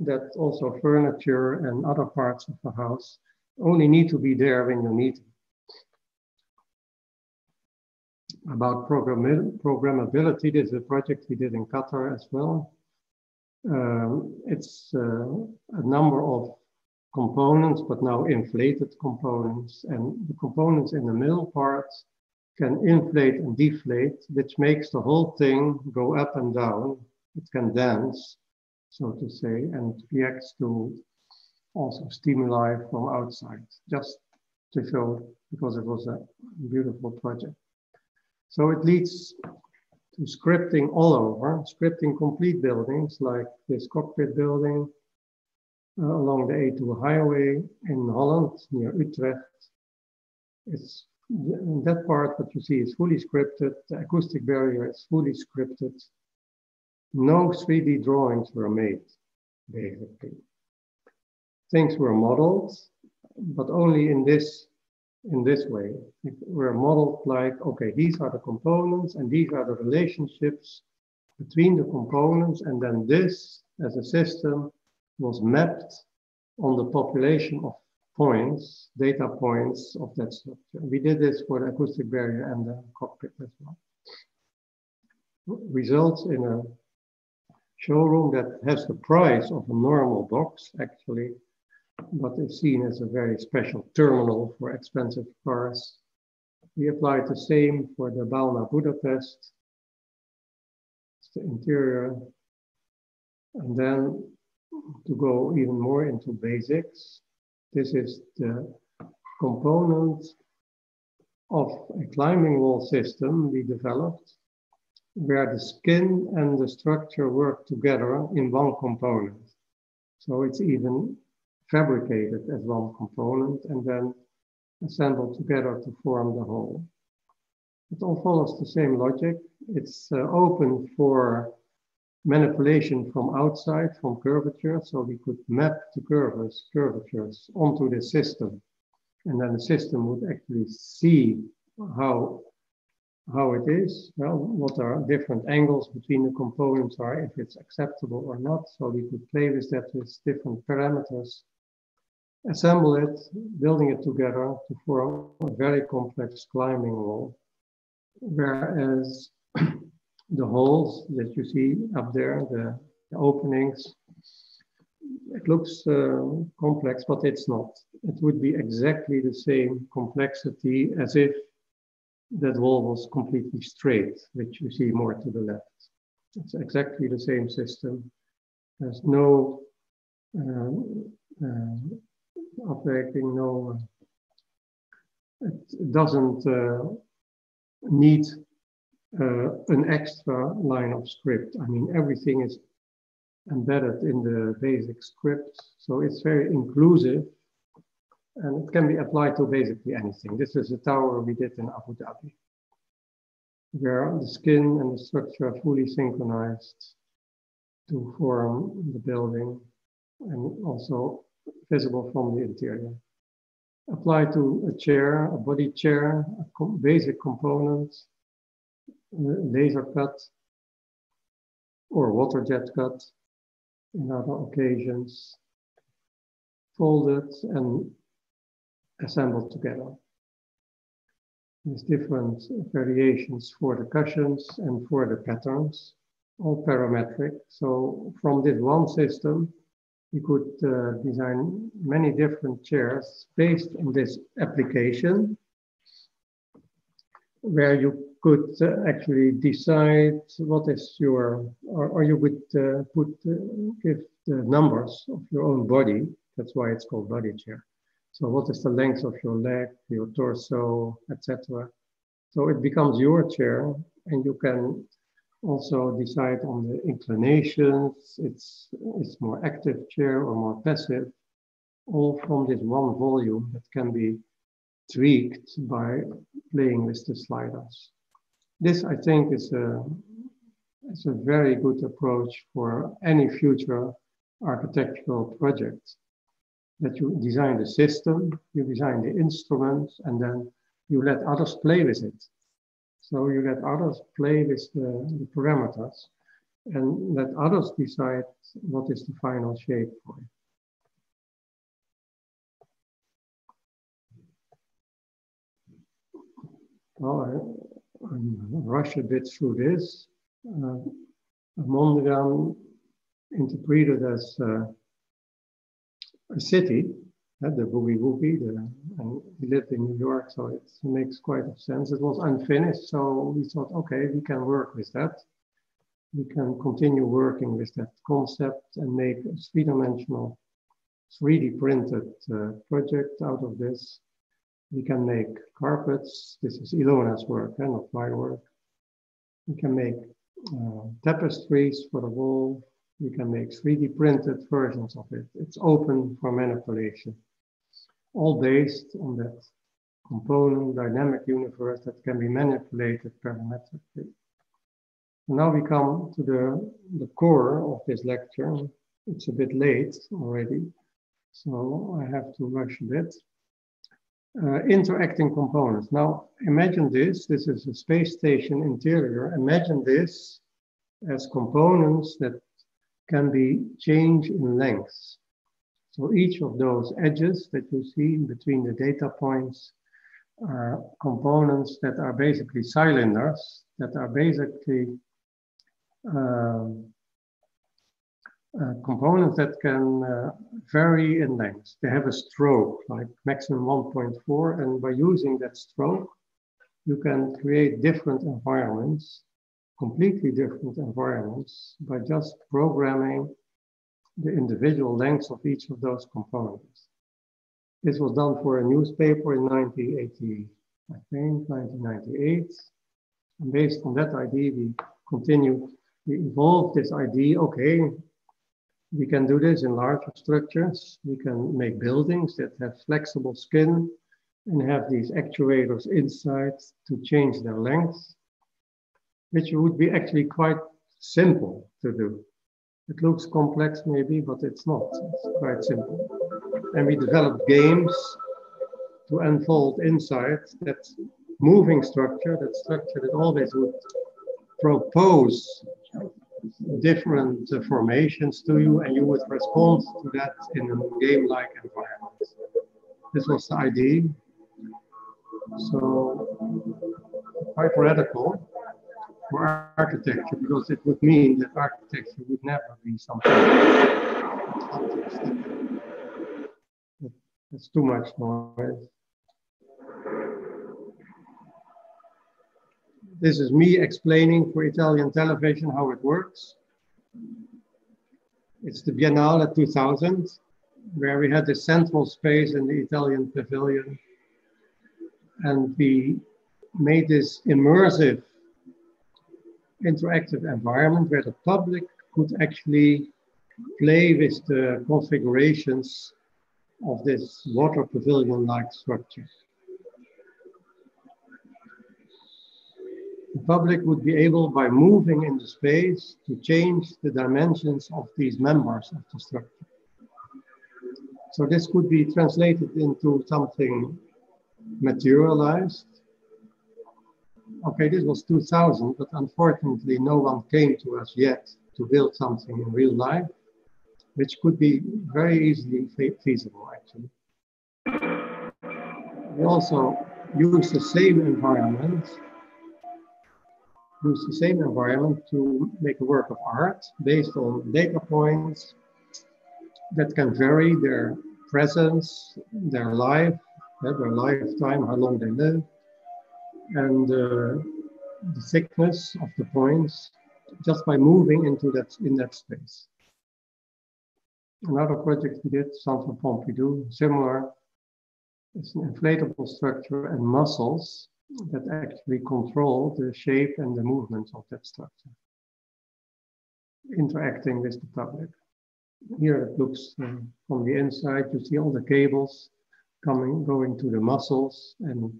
that also furniture and other parts of the house only need to be there when you need it. About programmability, this is a project we did in Qatar as well. Um, it's uh, a number of components, but now inflated components. And the components in the middle part can inflate and deflate, which makes the whole thing go up and down. It can dance so to say, and reacts to also stimuli from outside, just to show, because it was a beautiful project. So it leads to scripting all over, scripting complete buildings like this cockpit building uh, along the A2 highway in Holland near Utrecht. It's that part what you see is fully scripted. The acoustic barrier is fully scripted no 3D drawings were made, basically. Things were modeled, but only in this in this way. Were modeled like, okay, these are the components and these are the relationships between the components, and then this as a system was mapped on the population of points, data points of that structure. We did this for the acoustic barrier and the cockpit as well. Results in a showroom that has the price of a normal box, actually, but is seen as a very special terminal for expensive cars. We applied the same for the Bálna Budapest. It's the interior. And then to go even more into basics, this is the component of a climbing wall system we developed where the skin and the structure work together in one component. So it's even fabricated as one component and then assembled together to form the whole. It all follows the same logic. It's uh, open for manipulation from outside, from curvature, so we could map the curves, curvatures onto the system. And then the system would actually see how how it is, well, what are different angles between the components are, if it's acceptable or not. So we could play with that with different parameters, assemble it, building it together to form a very complex climbing wall. Whereas [clears throat] the holes that you see up there, the, the openings, it looks uh, complex, but it's not. It would be exactly the same complexity as if that wall was completely straight, which you see more to the left. It's exactly the same system. There's no uh, uh, operating, no, it doesn't uh, need uh, an extra line of script. I mean, everything is embedded in the basic script. So it's very inclusive and it can be applied to basically anything. This is a tower we did in Abu Dhabi, where the skin and the structure are fully synchronized to form the building and also visible from the interior. Apply to a chair, a body chair, a basic component, uh, laser cut, or water jet cut in other occasions, folded and assembled together. There's different variations for the cushions and for the patterns, all parametric. So from this one system, you could uh, design many different chairs based on this application where you could uh, actually decide what is your, or, or you would uh, put, uh, give the numbers of your own body. That's why it's called body chair. So what is the length of your leg, your torso, etc. So it becomes your chair and you can also decide on the inclinations. It's, it's more active chair or more passive, all from this one volume that can be tweaked by playing with the sliders. This, I think, is a, is a very good approach for any future architectural project. That you design the system, you design the instruments, and then you let others play with it. So you let others play with the, the parameters and let others decide what is the final shape for it. Well, I, I rush a bit through this. Uh, Mondrian interpreted as uh, a city uh, the Boogie Woogie, the, and he lived in New York, so it makes quite a sense. It was unfinished, so we thought, okay, we can work with that. We can continue working with that concept and make a three-dimensional, 3D printed uh, project out of this. We can make carpets. This is Ilona's work, and eh, not my work. We can make uh, tapestries for the wall. We can make 3D printed versions of it. It's open for manipulation all based on that component dynamic universe that can be manipulated parametrically. Now we come to the, the core of this lecture. It's a bit late already, so I have to rush a bit. Uh, interacting components. Now imagine this, this is a space station interior. Imagine this as components that can be changed in length. So each of those edges that you see between the data points are components that are basically cylinders, that are basically um, uh, components that can uh, vary in length. They have a stroke, like maximum 1.4, and by using that stroke, you can create different environments, completely different environments, by just programming the individual lengths of each of those components. This was done for a newspaper in 1980, I think, 1998. And based on that idea, we continued, we evolved this idea, okay, we can do this in larger structures. We can make buildings that have flexible skin and have these actuators inside to change their length, which would be actually quite simple to do. It looks complex maybe, but it's not. It's quite simple. And we developed games to unfold inside that moving structure, that structure that always would propose different uh, formations to you and you would respond to that in a game-like environment. This was the idea. So quite radical for architecture because it would mean that architecture would never be something. That's too much noise. This is me explaining for Italian television how it works. It's the Biennale 2000, where we had the central space in the Italian pavilion. And we made this immersive interactive environment where the public could actually play with the configurations of this water pavilion-like structure. The public would be able, by moving in the space, to change the dimensions of these members of the structure. So this could be translated into something materialized okay, this was 2000, but unfortunately no one came to us yet to build something in real life, which could be very easily feasible actually. We also use the same environment, use the same environment to make a work of art based on data points that can vary their presence, their life, their lifetime, how long they live, and uh, the thickness of the points just by moving into that in that space. Another project we did, Centre Pompidou, similar. It's an inflatable structure and muscles that actually control the shape and the movements of that structure, interacting with the public. Here it looks uh, from the inside, you see all the cables coming, going to the muscles and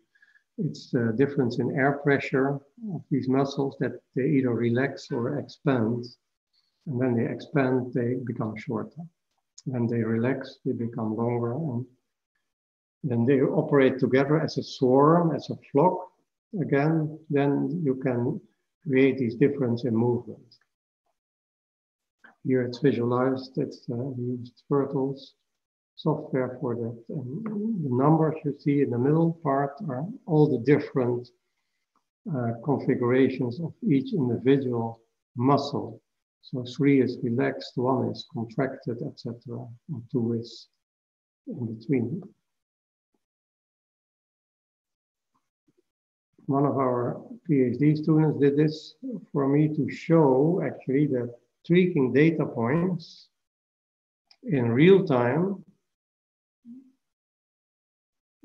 it's the difference in air pressure of these muscles that they either relax or expand. And when they expand, they become shorter. When they relax, they become longer. And then they operate together as a swarm, as a flock. Again, then you can create these differences in movement. Here it's visualized, it's uh, used Virtools software for that. And the numbers you see in the middle part are all the different uh, configurations of each individual muscle. So three is relaxed, one is contracted, etc., and two is in between. One of our PhD students did this for me to show actually that tweaking data points in real time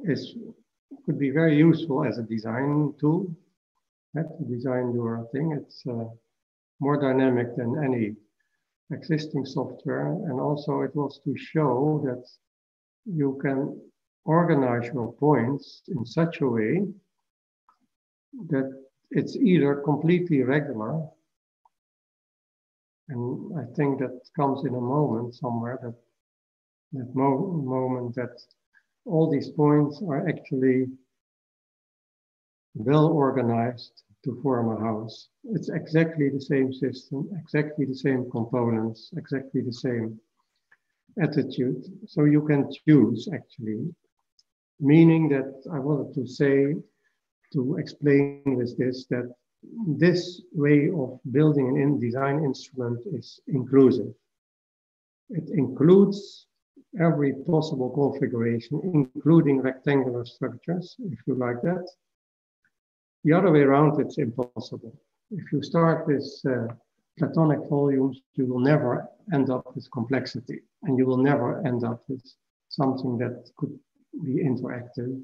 is could be very useful as a design tool to design your thing. It's uh, more dynamic than any existing software. And also it was to show that you can organize your points in such a way that it's either completely regular, and I think that comes in a moment somewhere that that mo moment that all these points are actually well organized to form a house. It's exactly the same system, exactly the same components, exactly the same attitude. So you can choose actually, meaning that I wanted to say, to explain with this, that this way of building an in design instrument is inclusive. It includes every possible configuration, including rectangular structures, if you like that. The other way around, it's impossible. If you start with uh, platonic volumes, you will never end up with complexity, and you will never end up with something that could be interactive.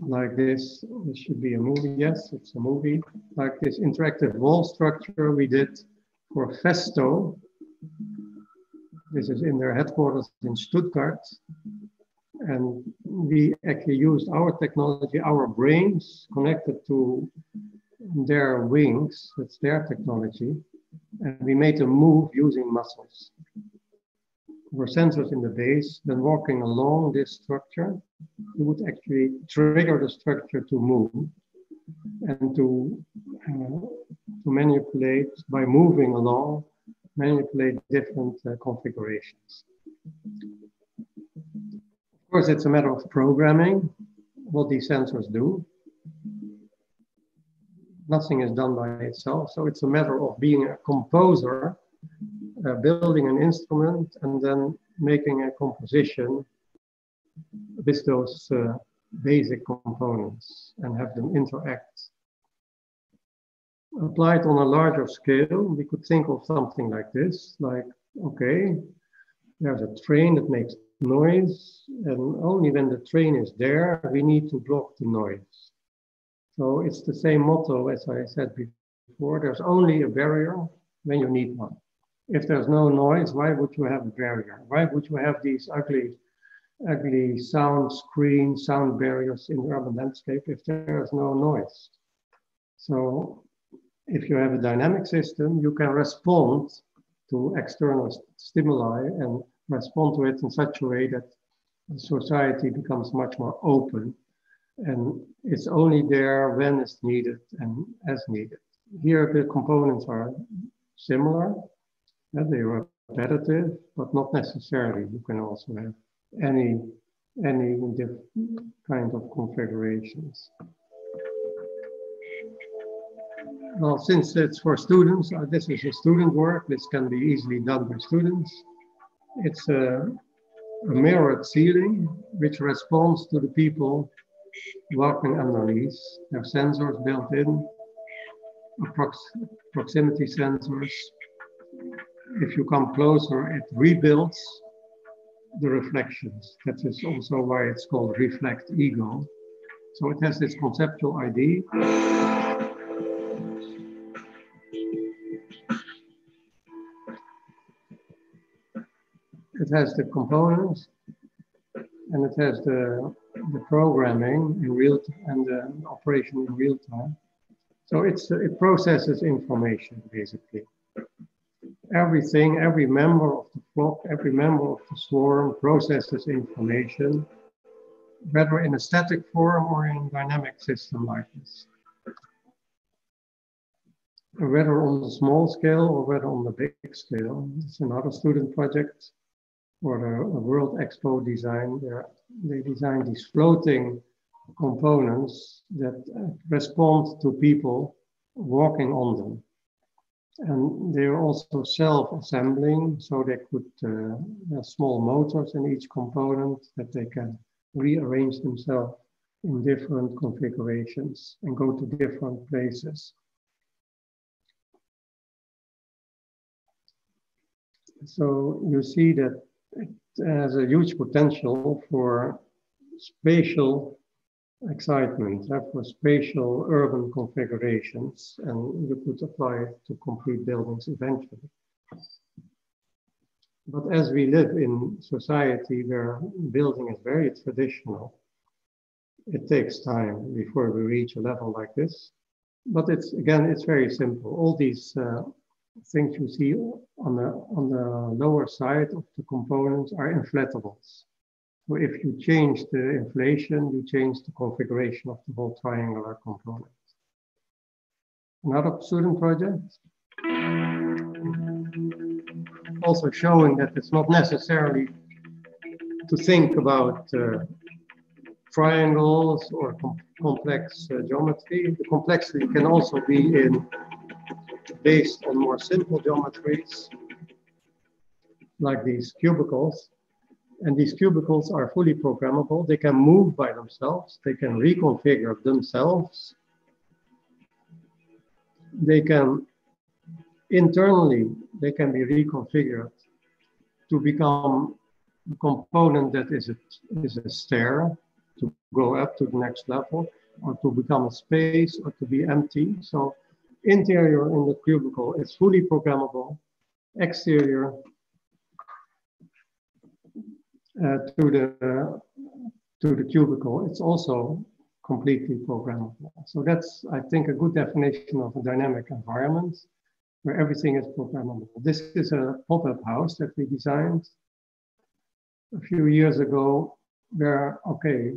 Like this, this should be a movie, yes, it's a movie. Like this interactive wall structure we did for Festo, this is in their headquarters in Stuttgart. And we actually used our technology, our brains connected to their wings, that's their technology. And we made a move using muscles. There were sensors in the base, then walking along this structure, you would actually trigger the structure to move and to, uh, to manipulate by moving along manipulate different uh, configurations. Of course, it's a matter of programming what these sensors do. Nothing is done by itself, so it's a matter of being a composer, uh, building an instrument, and then making a composition with those uh, basic components and have them interact applied on a larger scale, we could think of something like this, like, okay, there's a train that makes noise, and only when the train is there, we need to block the noise. So it's the same motto as I said before, there's only a barrier when you need one. If there's no noise, why would you have a barrier? Why would you have these ugly, ugly sound screens, sound barriers in the urban landscape if there's no noise? So if you have a dynamic system, you can respond to external st stimuli and respond to it in such a way that society becomes much more open and it's only there when it's needed and as needed. here the components are similar, they are repetitive, but not necessarily. You can also have any any kind of configurations. Well, since it's for students, uh, this is a student work. This can be easily done by students. It's a, a mirrored ceiling which responds to the people walking underneath. There are sensors built in, prox proximity sensors. If you come closer, it rebuilds the reflections. That is also why it's called Reflect Ego. So it has this conceptual ID. It has the components and it has the, the programming in real and the operation in real time. So it's, it processes information basically everything, every member of the flock, every member of the swarm processes information, whether in a static form or in a dynamic system like this. Whether on the small scale or whether on the big scale. It's another student project for the World Expo design. They designed these floating components that respond to people walking on them. And they're also self-assembling, so they could uh, have small motors in each component that they can rearrange themselves in different configurations and go to different places. So you see that it has a huge potential for spatial excitement for spatial urban configurations, and you could apply it to complete buildings eventually. But as we live in society where building is very traditional, it takes time before we reach a level like this. But it's again, it's very simple. All these uh, things you see on the on the lower side of the components are inflatables. So if you change the inflation, you change the configuration of the whole triangular component. Another student project. Also showing that it's not necessarily to think about uh, triangles or com complex uh, geometry. The complexity can also be in based on more simple geometries, like these cubicles. And these cubicles are fully programmable. They can move by themselves. They can reconfigure themselves. They can internally, they can be reconfigured to become a component that is a, is a stair to go up to the next level or to become a space or to be empty. So interior in the cubicle is fully programmable. Exterior uh, to the to the cubicle, it's also completely programmable. So that's, I think, a good definition of a dynamic environment where everything is programmable. This is a pop-up house that we designed a few years ago where, okay,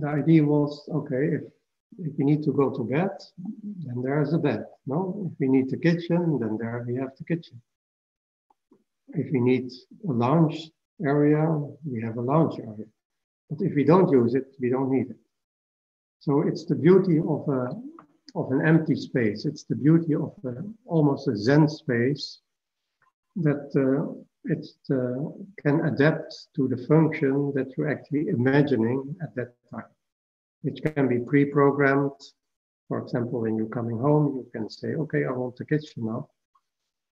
the idea was, okay, if, if we need to go to bed, then there's a bed. No, if we need the kitchen, then there we have the kitchen. If we need a lounge, area, we have a lounge area. But if we don't use it, we don't need it. So it's the beauty of, a, of an empty space. It's the beauty of a, almost a Zen space that uh, it uh, can adapt to the function that you're actually imagining at that time. It can be pre-programmed. For example, when you're coming home, you can say, okay, I want the kitchen now.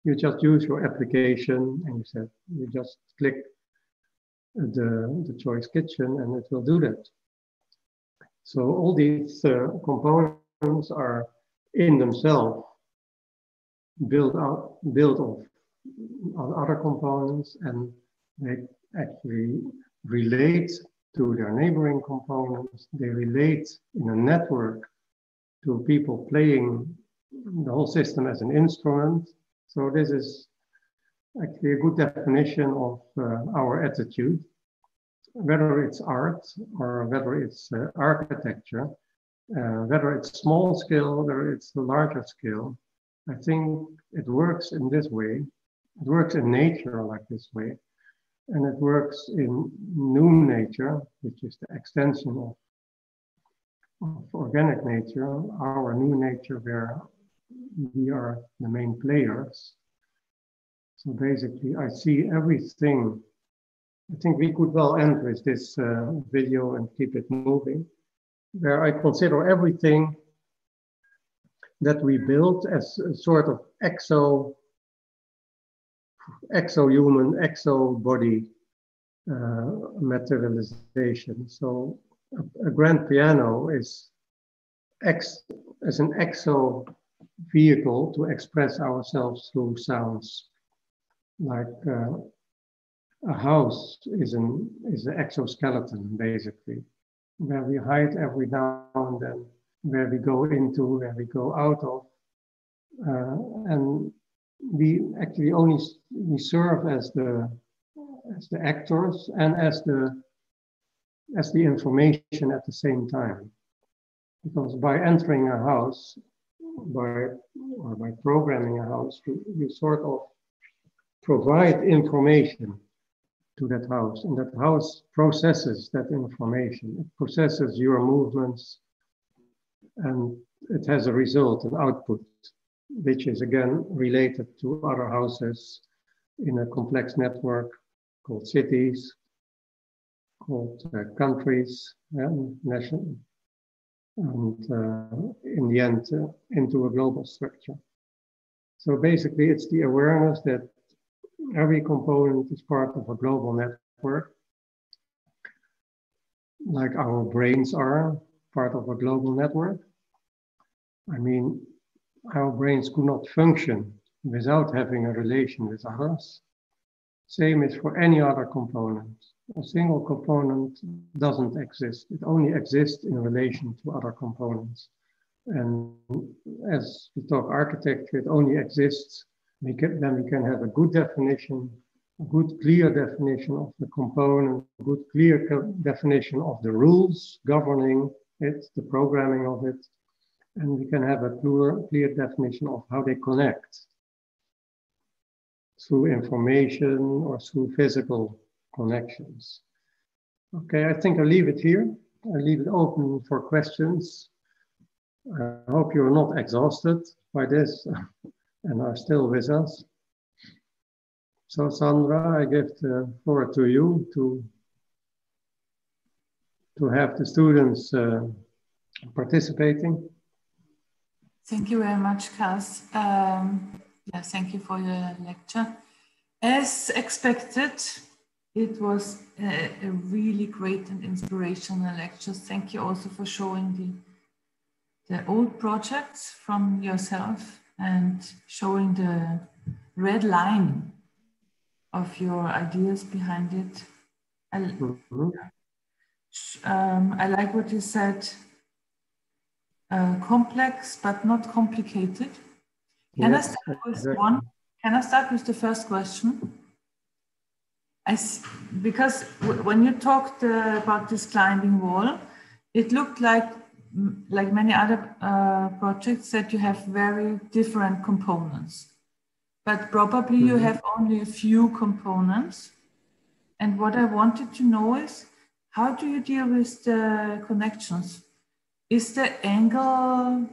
You just use your application and you said, you just click the, the choice kitchen and it will do that. So all these uh, components are in themselves built out, built of other components and they actually relate to their neighboring components. They relate in a network to people playing the whole system as an instrument. So this is actually a good definition of uh, our attitude. Whether it's art or whether it's uh, architecture, uh, whether it's small scale, whether it's the larger scale. I think it works in this way. It works in nature like this way. And it works in new nature, which is the extension of, of organic nature, our new nature where we are the main players. So basically, I see everything. I think we could well end with this uh, video and keep it moving, where I consider everything that we built as a sort of exo exo-human, exo-body uh, materialization. So a, a, grand piano is ex, as an exo vehicle to express ourselves through sounds. Like uh, a house is an is an exoskeleton basically, where we hide every now and then, where we go into, where we go out of, uh, and we actually only we serve as the as the actors and as the as the information at the same time. Because by entering a house by or by programming a house you, sort of provide information to that house and that house processes that information. It processes your movements and it has a result an output which is again related to other houses in a complex network called cities, called uh, countries, and nation, and uh, in the end uh, into a global structure. So basically, it's the awareness that every component is part of a global network, like our brains are part of a global network. I mean, our brains could not function without having a relation with others. Same is for any other component. A single component doesn't exist. It only exists in relation to other components. And as we talk architecture, it only exists, we can, then we can have a good definition, a good clear definition of the component, a good clear definition of the rules governing it, the programming of it, and we can have a clear, clear definition of how they connect through information or through physical connections. Okay, I think I'll leave it here. I'll leave it open for questions. I hope you're not exhausted by this [laughs] and are still with us. So Sandra, I give the floor to you to, to have the students uh, participating. Thank you very much, Kas. Um, yeah, thank you for your lecture. As expected, it was a, a, really great and inspirational lecture. Thank you also for showing the, the old projects from yourself and showing the red line of your ideas behind it. I, mm -hmm. um, I like what you said uh, complex but not complicated. Can yes, I start with exactly. one? Can I start with the first question? I because when you talked uh, about this climbing wall, it looked like like many other uh, projects that you have very different components, but probably mm -hmm. you mm-hmm. have only a few components. And what I wanted to know is how do you deal with the connections? Is the angle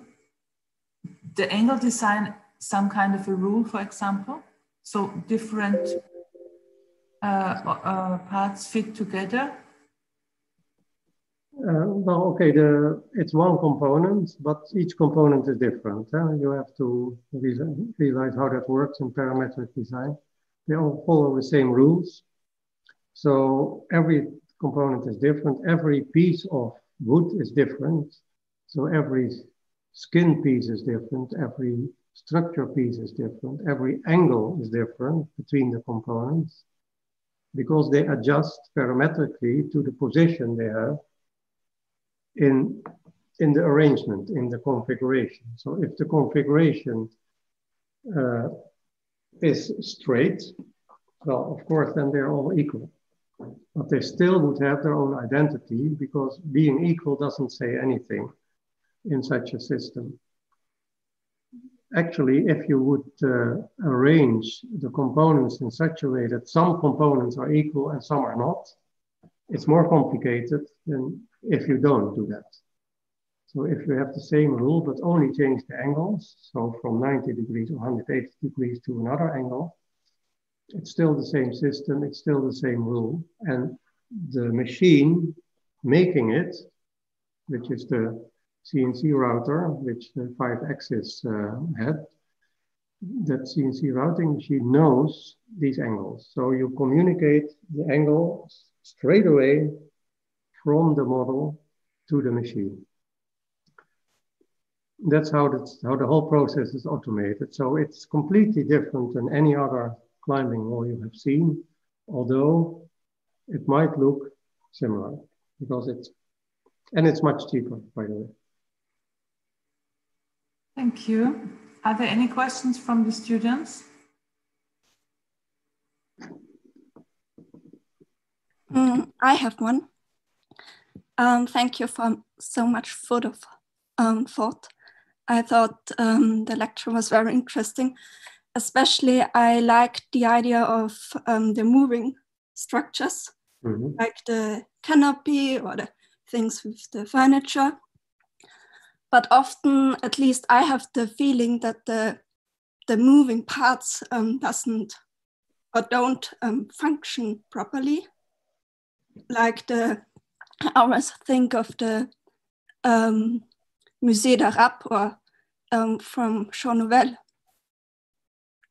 the angle design some kind of a rule, for example? So different uh, uh, parts fit together? Uh, well, okay, the, it's one component, but each component is different. Huh? You have to realize how that works in parametric design. They all follow the same rules. So every component is different. Every piece of wood is different. So every skin piece is different, every structure piece is different, every angle is different between the components because they adjust parametrically to the position they have in, in the arrangement, in the configuration. So if the configuration uh, is straight, well, of course, then they're all equal. But they still would have their own identity because being equal doesn't say anything in such a system. Actually, if you would uh, arrange the components in such a way that some components are equal and some are not, it's more complicated than if you don't do that. So if you have the same rule, but only change the angles, so from 90 degrees or 180 degrees to another angle, it's still the same system, it's still the same rule. And the machine making it, which is the CNC router, which the five axis uh, had, that CNC routing machine knows these angles. So you communicate the angle straight away from the model to the machine. That's how, that's how the whole process is automated. So it's completely different than any other climbing wall you have seen, although it might look similar because it's, and it's much cheaper, by the way. Thank you. Are there any questions from the students? Mm, I have one. Um, thank you for so much food of um, thought. I thought um, the lecture was very interesting. Especially, I liked the idea of um, the moving structures, mm -hmm. like the canopy or the things with the furniture. But often, at least I have the feeling that the, the moving parts um, doesn't or don't um, function properly. Like the, I always think of the um, Musée d'Arab or um, from Jean Nouvel.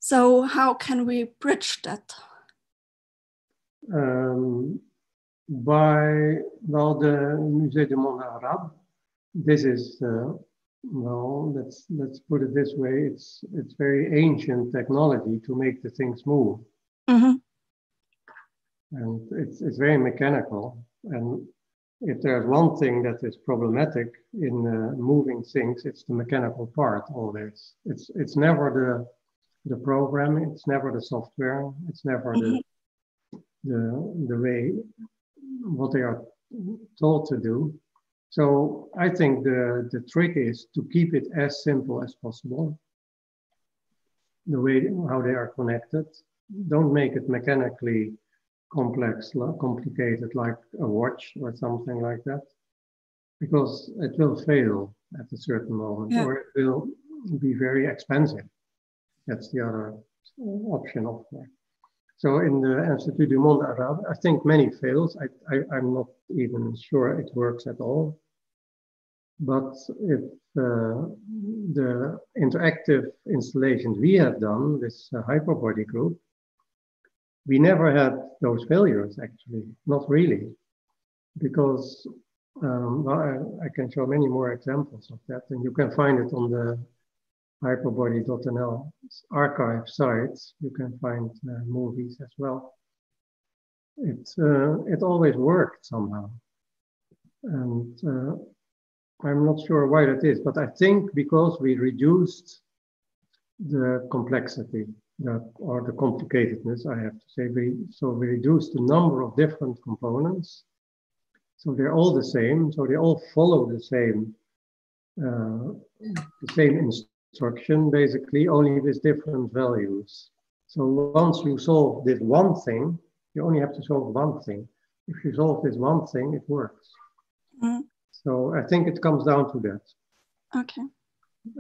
So how can we bridge that? Um, by, well, the Musée du Monde Arabe, this is, uh, well, let's, let's put it this way, it's, it's very ancient technology to make the things move. Mm -hmm. And it's, it's very mechanical. And if there's one thing that is problematic in uh, moving things, it's the mechanical part always. It's it's never the the program, it's never the software, it's never the mm-hmm. the the way what they are told to do. So I think the the trick is to keep it as simple as possible. The way how they are connected. Don't make it mechanically complex, complicated like a watch or something like that, because it will fail at a certain moment yeah. or it will be very expensive. That's the other option of that. So in the Institut du Monde Arabe, I think many fails. I, I, am not even sure it works at all. But if uh, the interactive installations we have done, this uh, hyperbody group, we never had those failures actually, not really, because um, I, I, can show many more examples of that, and you can find it on the hyperbody.nl archive sites. You can find uh, movies as well. It uh, it always worked somehow, and uh, I'm not sure why that is, but I think because we reduced the complexity that or the complicatedness, I have to say. We, so we reduced the number of different components. So they're all the same. So they all follow the same, uh, the same instruction, basically, only with different values. So once you solve this one thing, you only have to solve one thing. If you solve this one thing, it works. Mm. So I think it comes down to that. Okay.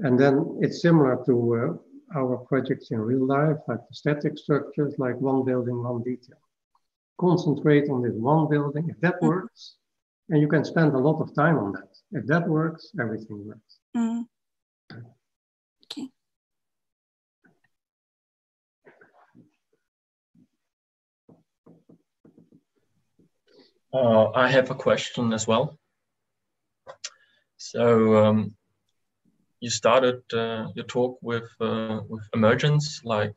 And then it's similar to uh, our projects in real life, like the static structures, like one building, one detail. Concentrate on this one building. If that mm. works, and you can spend a lot of time on that. If that works, everything works. Mm. Okay. Uh, I have a question as well. So um, you started uh, your talk with uh, with emergence, like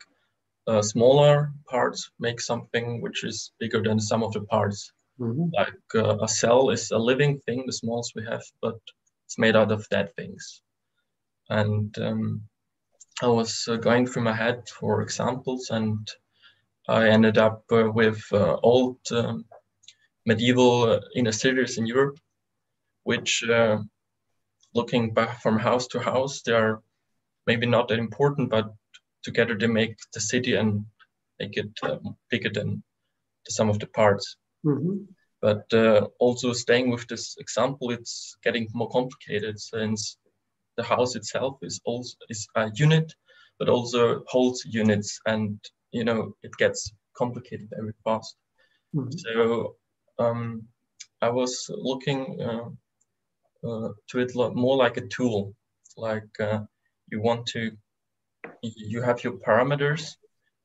uh, smaller parts make something which is bigger than the sum of the parts. Mm-hmm. Like uh, a cell is a living thing, the smallest we have, but it's made out of dead things. And um, I was uh, going through my head for examples, and I ended up uh, with old um, medieval inner cities in Europe, which looking back from house to house, they are maybe not that important, but together they make the city and make it um, bigger than the sum of the parts. Mm-hmm. But uh, also staying with this example, it's getting more complicated since the house itself is also is a unit, but also holds units, and you know it gets complicated very fast. Mm-hmm. So um, I was looking uh, uh, to it more like a tool, like uh, you want to you have your parameters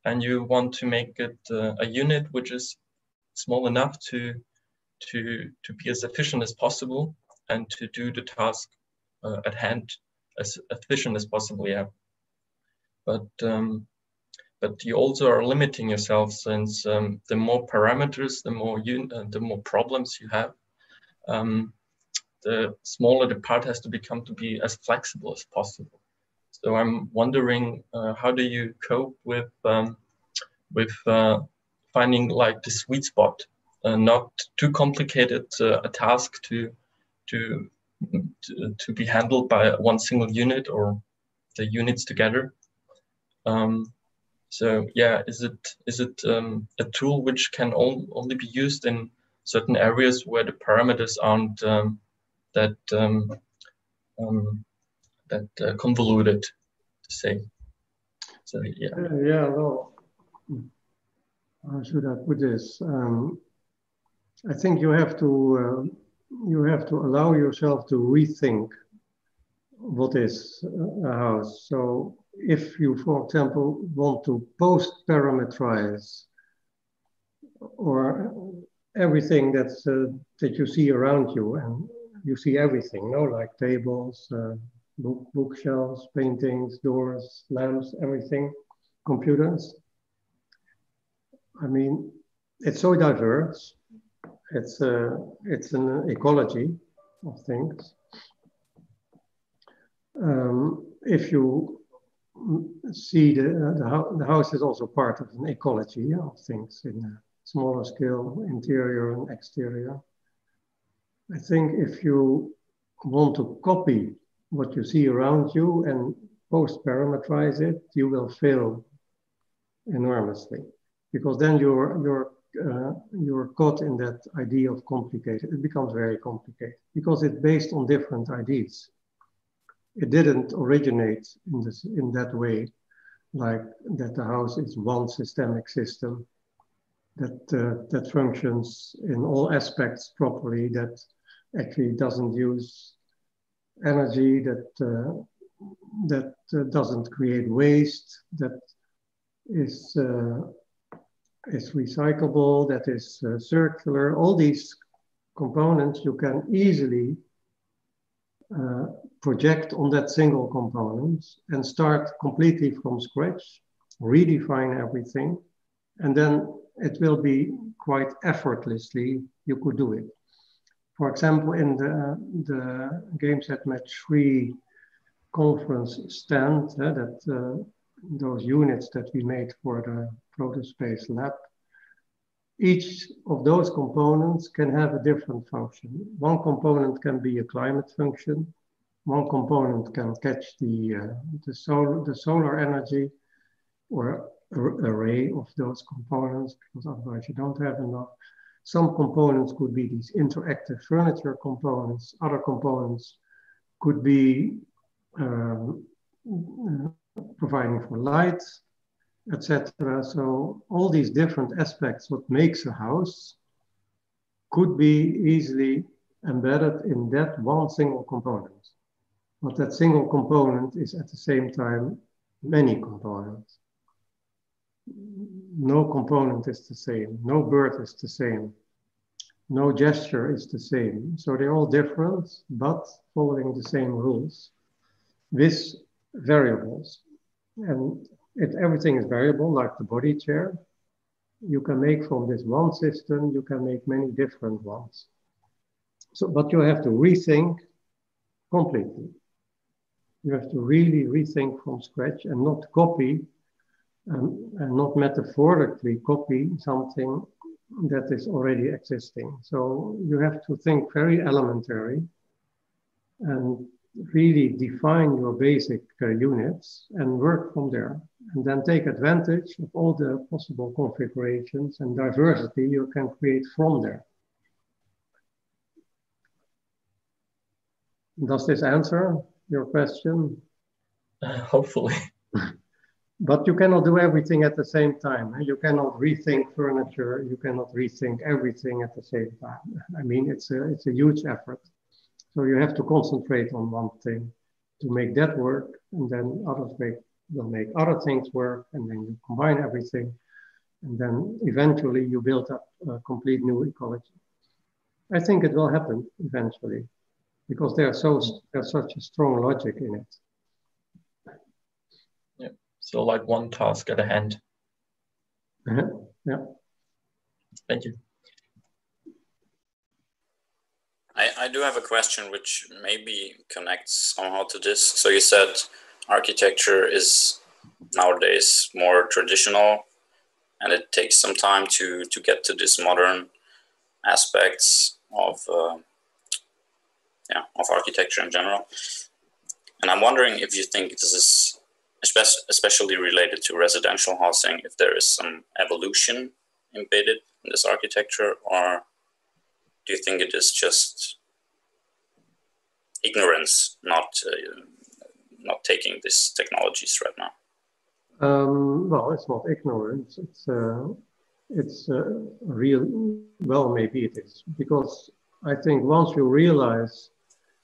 and you want to make it a unit which is small enough to to to be as efficient as possible and to do the task at hand as efficient as possible yeah. But um, but you also are limiting yourself since um, the more parameters the more you uh, the more problems you have um, the smaller the part has to become to be as flexible as possible so i'm wondering uh, how do you cope with um, with uh, finding like the sweet spot, uh, not too complicated uh, a task to, to to to be handled by one single unit or the units together. Um, so yeah, is it is it um, a tool which can on, only be used in certain areas where the parameters aren't um, that um, um, that uh, convoluted to say? So yeah. Yeah, well, how should I put this? Um, I think you have to uh, you have to allow yourself to rethink what is a house. So if you, for example, want to post parameterize or everything that's uh, that you see around you, and you see everything, no, like tables, uh, book, bookshelves, paintings, doors, lamps, everything, computers. I mean, it's so diverse. It's a, it's an ecology of things. Um, if you see the, the, the, house is also part of an ecology of things in a smaller scale, interior and exterior. I think if you want to copy what you see around you and post parameterize it, you will fail enormously because then you're you're uh, you're caught in that idea of complicated. It becomes very complicated because it's based on different ideas. It didn't originate in this in that way, like that the house is one systemic system that uh, that functions in all aspects properly. That actually doesn't use energy. That uh, that uh, doesn't create waste. That is uh, is recyclable, that is uh, circular. All these components you can easily uh, project on that single component and start completely from scratch, redefine everything, and then it will be quite effortlessly you could do it. For example, in the, the GameSet Match 3 conference stand, uh, that uh, those units that we made for the Protospace lab, each of those components can have a different function. One component can be a climate function. One component can catch the, uh, the, solar, the solar energy or array of those components because otherwise you don't have enough. Some components could be these interactive furniture components. Other components could be um, uh, providing for light etc. So all these different aspects, what makes a house, could be easily embedded in that one single component. But that single component is at the same time many components. No component is the same. No bird is the same. No gesture is the same. So they're all different, but following the same rules with variables. And if everything is variable, like the body chair, you can make from this one system, you can make many different ones. So, but you have to rethink completely. You have to really rethink from scratch and not copy um, and not metaphorically copy something that is already existing. So you have to think very elementary and really define your basic uh, units and work from there. And then take advantage of all the possible configurations and diversity you can create from there. Does this answer your question? Uh, hopefully. [laughs] but you cannot do everything at the same time. You cannot rethink furniture. You cannot rethink everything at the same time. I mean, it's a, it's a huge effort. So you have to concentrate on one thing to make that work, and then others make, will make other things work, and then you combine everything, and then eventually you build up a complete new ecology. I think it will happen eventually, because there's so there's such a strong logic in it. Yeah. So like one task at a hand. Uh -huh. Yeah. Thank you. I, I do have a question which maybe connects somehow to this. So you said architecture is nowadays more traditional and it takes some time to, to get to these modern aspects of, uh, yeah, of architecture in general. And I'm wondering if you think this is especially related to residential housing, if there is some evolution embedded in this architecture or do you think it is just ignorance not uh, not taking these technologies right now? Um, well, it's not ignorance. It's uh, it's uh, real. Well, maybe it is because I think once you realize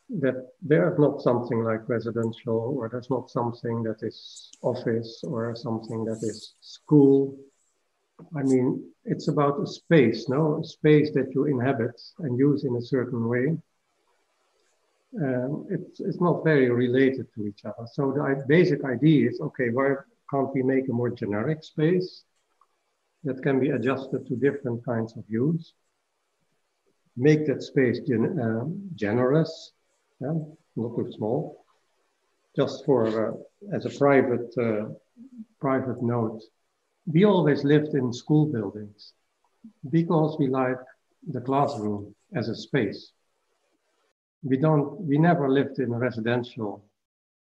that there's not something like residential, or there's not something that is office, or something that is school, I mean, it's about a space, no? A space that you inhabit and use in a certain way. Um, it's, it's not very related to each other. So the basic idea is, okay, why can't we make a more generic space that can be adjusted to different kinds of use? Make that space gen uh, generous, yeah? not too small. Just for, uh, as a private, uh, private note, we always lived in school buildings because we like the classroom as a space. We don't, we never lived in a residential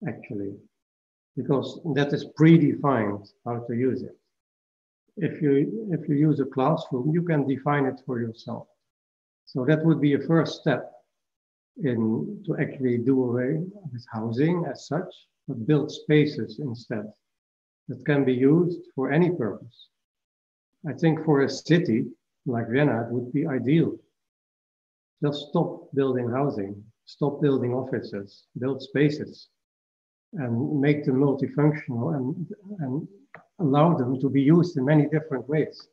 actually, because that is predefined how to use it. If you, if you use a classroom, you can define it for yourself. So that would be a first step in to actually do away with housing as such, but build spaces instead that can be used for any purpose. I think for a city like Vienna, it would be ideal. Just stop building housing, stop building offices, build spaces, and make them multifunctional and, and allow them to be used in many different ways.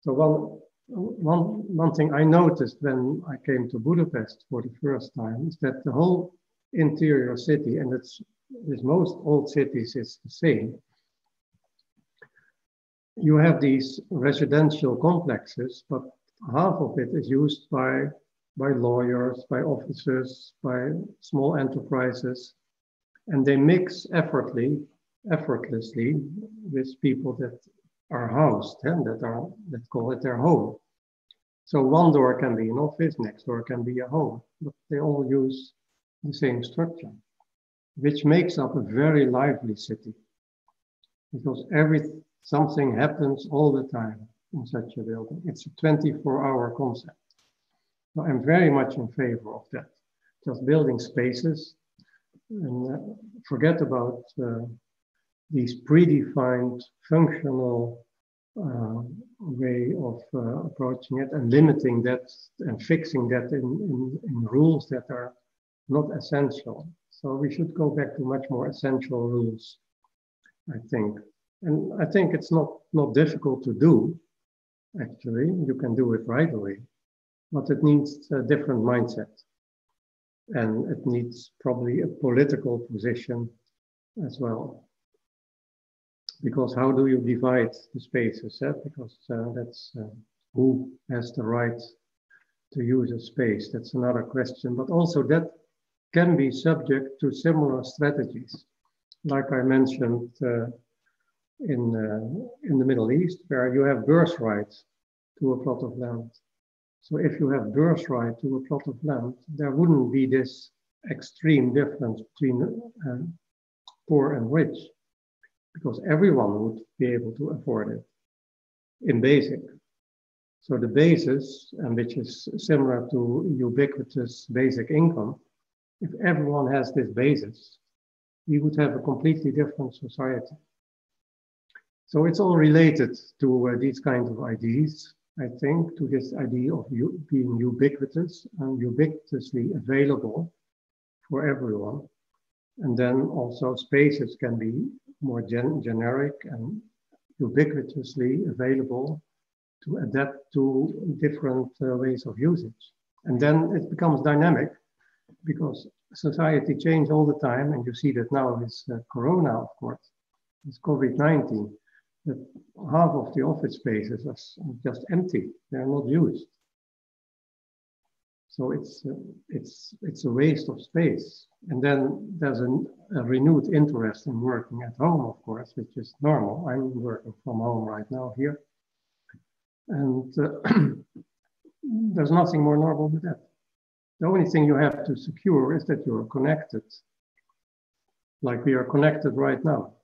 So one, one, one thing I noticed when I came to Budapest for the first time is that the whole interior city, and it's with most old cities is the same. You have these residential complexes, but half of it is used by, by lawyers, by officers, by small enterprises, and they mix effortlessly, effortlessly with people that are housed and that are that call it their home. So one door can be an office, next door can be a home, but they all use the same structure which makes up a very lively city because every something happens all the time in such a building. It's a 24-hour concept. So I'm very much in favor of that. Just building spaces and uh, forget about uh, these predefined functional uh, way of uh, approaching it and limiting that and fixing that in, in, in rules that are not essential. So we should go back to much more essential rules, I think. And I think it's not, not difficult to do, actually. You can do it right away, but it needs a different mindset. And it needs probably a political position as well. Because how do you divide the spaces? Eh? Because uh, that's uh, who has the right to use a space. That's another question. But also that can be subject to similar strategies, like I mentioned uh, in, uh, in the Middle East, where you have birthrights to a plot of land. So if you have birthright to a plot of land, there wouldn't be this extreme difference between uh, poor and rich because everyone would be able to afford it in basic. So the basis, and which is similar to ubiquitous basic income, if everyone has this basis, we would have a completely different society. So it's all related to uh, these kinds of ideas, I think, to this idea of being ubiquitous and ubiquitously available for everyone. And then also spaces can be more gen generic and ubiquitously available to adapt to different uh, ways of usage. And then it becomes dynamic because society changes all the time. And you see that now with uh, Corona, of course, with COVID-19, that half of the office spaces are just empty. They're not used. So it's, uh, it's, it's a waste of space. And then there's a, a, renewed interest in working at home, of course, which is normal. I'm working from home right now here. And uh, [clears throat] there's nothing more normal than that. The only thing you have to secure is that you're connected, like we are connected right now.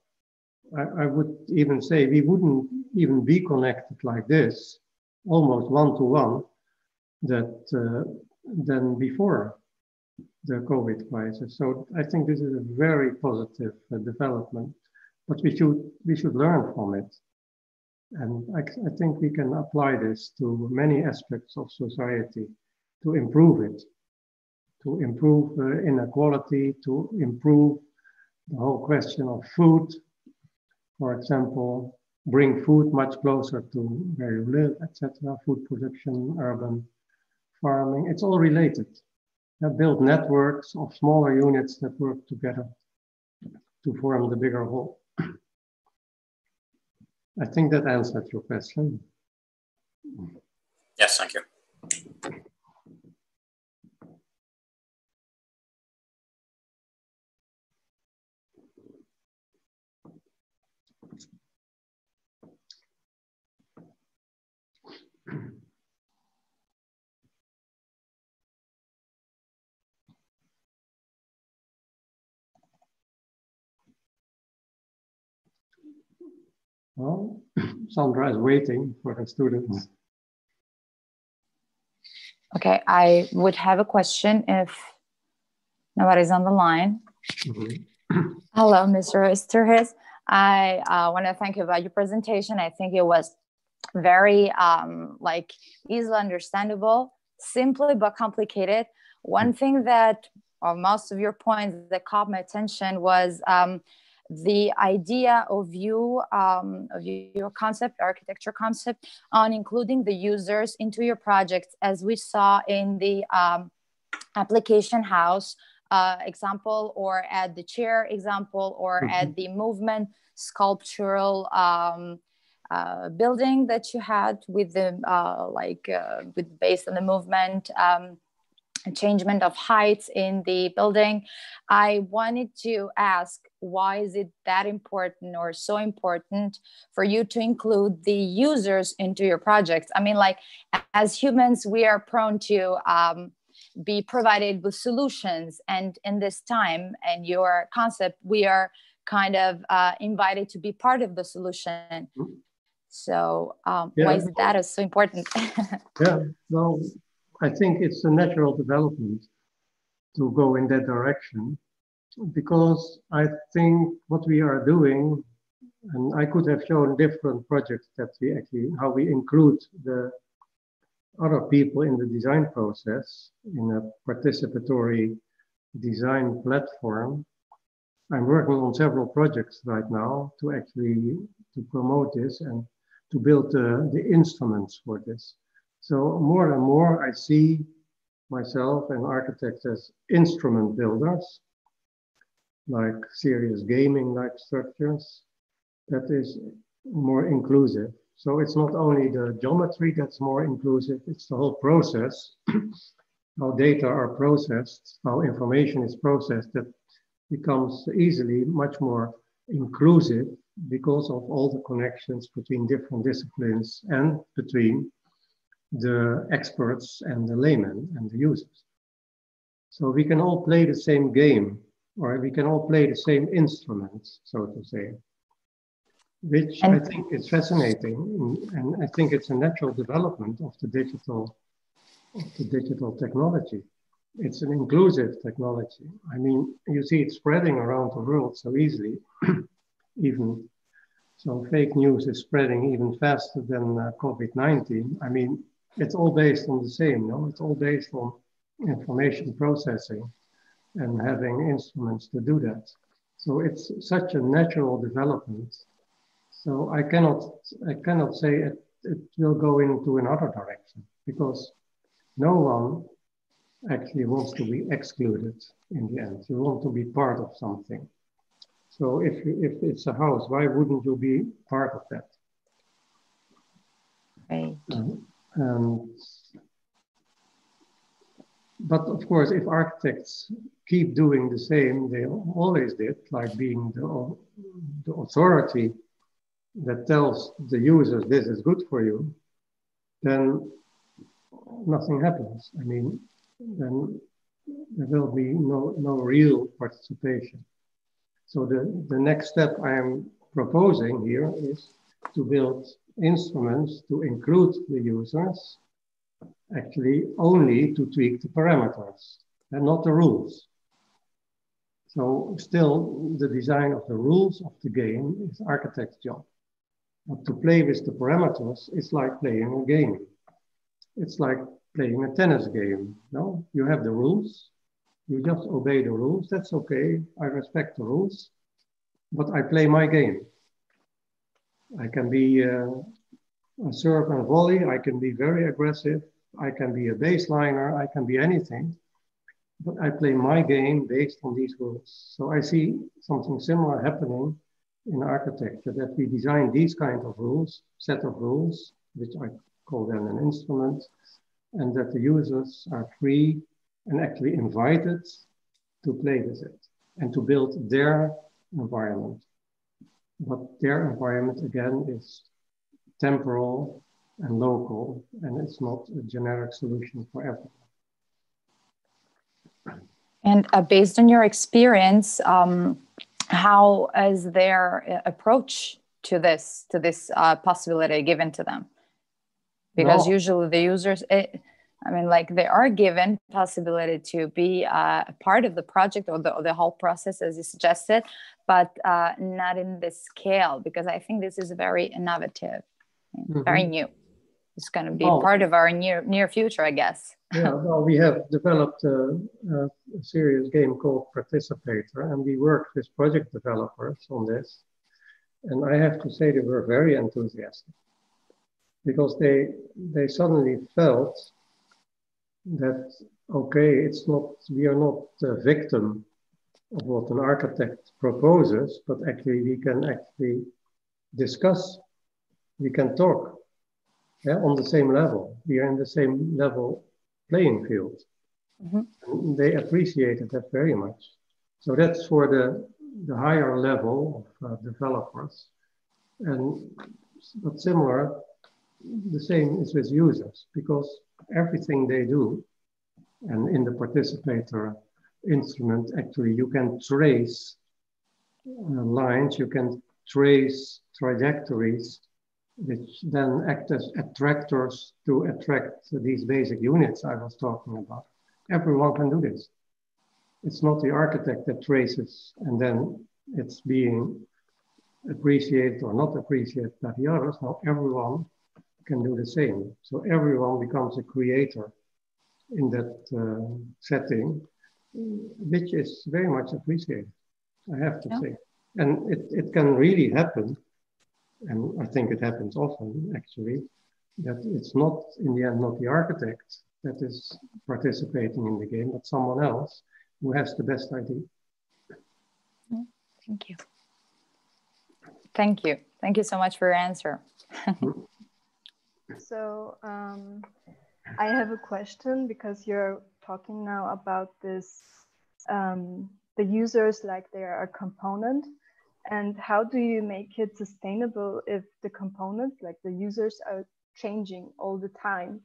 I, I would even say we wouldn't even be connected like this, almost one to one, that uh, than before the COVID crisis. So I think this is a very positive uh, development, but we should we should learn from it. And I, I, think we can apply this to many aspects of society to improve it, to improve uh, inequality, to improve the whole question of food, for example, bring food much closer to where you live, etc., food production, urban farming, it's all related. Uh, build networks of smaller units that work together to form the bigger whole. [clears throat] I think that answered your question. Yes, thank you. Well, [clears throat] Sandra is waiting for her students. Okay, I would have a question if nobody's on the line. Mm-hmm. [clears throat] Hello, Mr. Oosterhuis. I uh, want to thank you about your presentation. I think it was very um, like easily understandable, simply but complicated. One thing that, or most of your points that caught my attention was um, the idea of you um, of your concept architecture concept on including the users into your projects as we saw in the um, application house uh, example or at the chair example or mm-hmm. at the movement sculptural um, uh, building that you had with the uh, like uh, with based on the movement um, changement of heights in the building. I wanted to ask why is it that important or so important for you to include the users into your projects? I mean, like as humans, we are prone to um, be provided with solutions, and in this time and your concept, we are kind of uh, invited to be part of the solution. Mm-hmm. So, um, yeah. why is that so important? [laughs] yeah, well, I think it's a natural development to go in that direction because I think what we are doing, and I could have shown different projects that we actually, how we include the other people in the design process in a participatory design platform. I'm working on several projects right now to actually to promote this and to build the, the instruments for this. So more and more I see myself and architects as instrument builders, like serious gaming like structures that is more inclusive. So it's not only the geometry that's more inclusive, it's the whole process, [clears throat] how data are processed, how information is processed that becomes easily much more inclusive because of all the connections between different disciplines and between the experts and the laymen and the users. So we can all play the same game, or we can all play the same instruments, so to say, which and I think is fascinating, and I think it's a natural development of the digital, of the digital technology. It's an inclusive technology. I mean, you see it spreading around the world so easily, [clears throat] even so fake news is spreading even faster than uh, COVID-19. I mean, it's all based on the same, no? It's all based on information processing and having instruments to do that. So it's such a natural development. So I cannot, I cannot say it, it will go into another direction because no one actually wants to be excluded in the end. You want to be part of something. So if, you, if it's a house, why wouldn't you be part of that? Right. Um, um, but of course, if architects keep doing the same they always did, like being the, the authority that tells the users this is good for you, then nothing happens. I mean, then there will be no, no real participation. So the, the next step I am proposing here is to build instruments to include the users actually only to tweak the parameters and not the rules. So still the design of the rules of the game is architect's job. But to play with the parameters is like playing a game. It's like playing a tennis game. No, you have the rules, you just obey the rules. That's okay. I respect the rules, but I play my game. I can be uh, a serve and volley. I can be very aggressive. I can be a baseliner. I can be anything. But I play my game based on these rules. So I see something similar happening in architecture that we design these kind of rules, set of rules, which I call then an instrument, and that the users are free and actually invited to play with it and to build their environment. But their environment again is temporal and local, and it's not a generic solution for everyone. And uh, based on your experience, um, how is their uh, approach to this to this uh, possibility given to them? Because no. usually the users, it, I mean, like they are given possibility to be uh, a part of the project or the, or the whole process, as you suggested, but uh, not in this scale because I think this is very innovative, mm-hmm. very new. It's going to be oh. part of our near near future, I guess. yeah, well, we have developed a, a, serious game called Participator, and we worked with project developers on this. And I have to say they were very enthusiastic because they they suddenly felt that okay, it's not we are not the victim of what an architect proposes, but actually we can actually discuss, we can talk yeah, on the same level. We are in the same level playing field. Mm-hmm. They appreciated that very much. So that's for the, the higher level of uh, developers. And but similar, the same is with users because everything they do, and in the participator instrument, actually, you can trace uh, lines, you can trace trajectories, which then act as attractors to attract these basic units I was talking about. Everyone can do this. It's not the architect that traces and then it's being appreciated or not appreciated by the others. No, everyone can do the same. So everyone becomes a creator in that uh, setting which is very much appreciated, I have to yeah. say. And it, it can really happen, and I think it happens often actually, that it's not in the end not the architect that is participating in the game, but someone else who has the best idea. Thank you. Thank you. Thank you so much for your answer. So um, I have a question because you're talking now about this um, the users like they are a component. And how do you make it sustainable if the components like the users are changing all the time?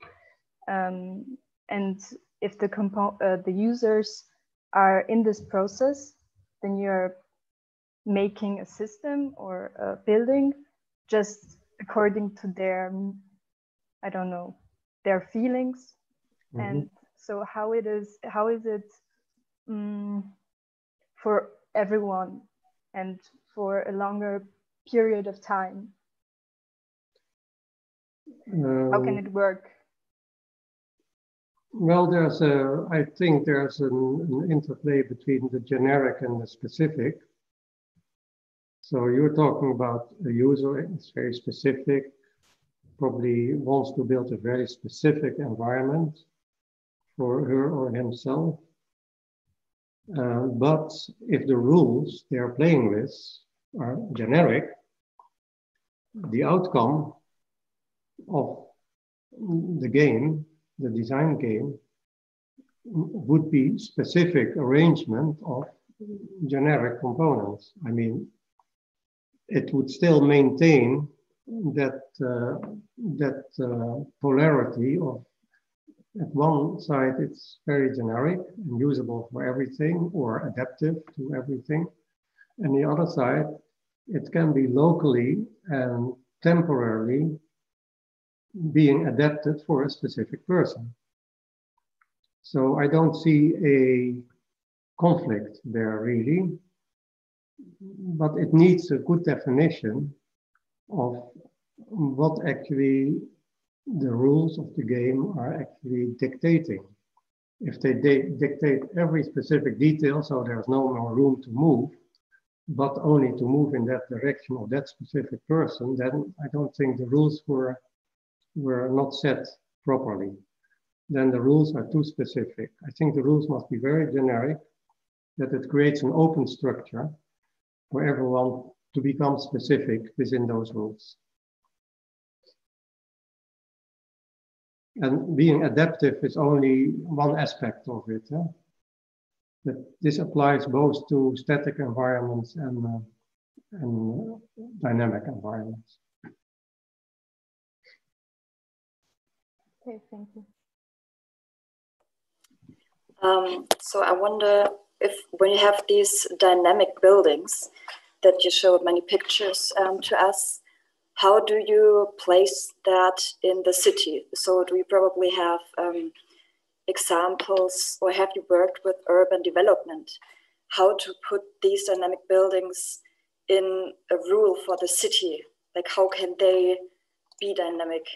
Um, and if the compo uh, the users are in this process, then you're making a system or a building just according to their, I don't know, their feelings. Mm -hmm. And so how it is, how is it um, for everyone and for a longer period of time? Um, how can it work? Well, there's a, I think there's an, an, interplay between the generic and the specific. So you're talking about a user, it's very specific, probably wants to build a very specific environment for her or himself. Uh, but if the rules they are playing with are generic, the outcome of the game the design game would be specific arrangement of generic components. I mean, it would still maintain that uh, that uh, polarity of at one side it's very generic and usable for everything or adaptive to everything, and the other side it can be locally and temporarily being adapted for a specific person. So I don't see a conflict there really, but it needs a good definition of what actually the rules of the game are actually dictating. If they dictate every specific detail, so there's no more room to move, but only to move in that direction of that specific person, then I don't think the rules were were not set properly, then the rules are too specific. I think the rules must be very generic, that it creates an open structure for everyone to become specific within those rules. And being adaptive is only one aspect of it. Huh? That this applies both to static environments and, uh, and dynamic environments. Okay, thank you. Um, so I wonder if when you have these dynamic buildings that you showed many pictures um, to us, how do you place that in the city? So do you probably have um, examples or have you worked with urban development? How to put these dynamic buildings in a rule for the city? Like how can they be dynamic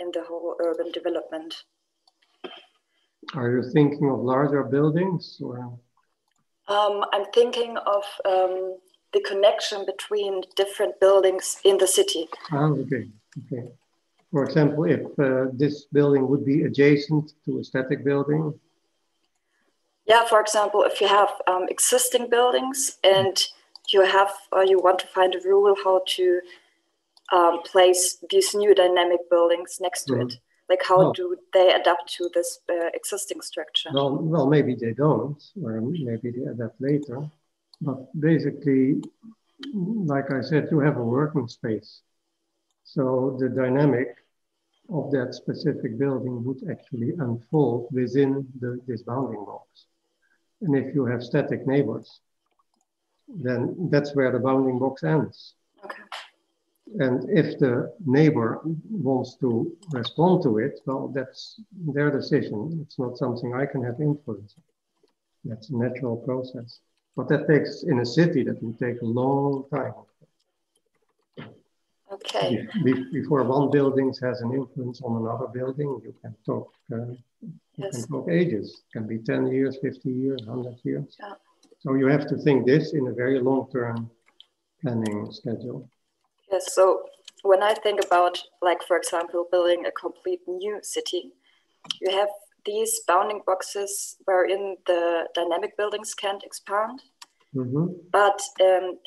in the whole urban development. Are you thinking of larger buildings or? Um, I'm thinking of um, the connection between different buildings in the city. Ah, okay, okay. For example, if uh, this building would be adjacent to a static building? Yeah, for example, if you have um, existing buildings and you have, or uh, you want to find a rule how to um, place these new dynamic buildings next to mm it? Like how well, do they adapt to this uh, existing structure? Well, well, maybe they don't, or maybe they adapt later. But basically, like I said, you have a working space. So the dynamic of that specific building would actually unfold within the, this bounding box. And if you have static neighbors, then that's where the bounding box ends. Okay. And if the neighbor wants to respond to it, well, that's their decision. It's not something I can have influence. That's a natural process. But that takes, in a city, that will take a long time. Okay. Be before one building has an influence on another building, you can talk, uh, you yes. can talk ages. It can be 10 years, 50 years, 100 years. Yeah. So you have to think this in a very long-term planning schedule. Yes, so when I think about, like, for example, building a complete new city, you have these bounding boxes wherein the dynamic buildings can't expand. Mm-hmm. But um,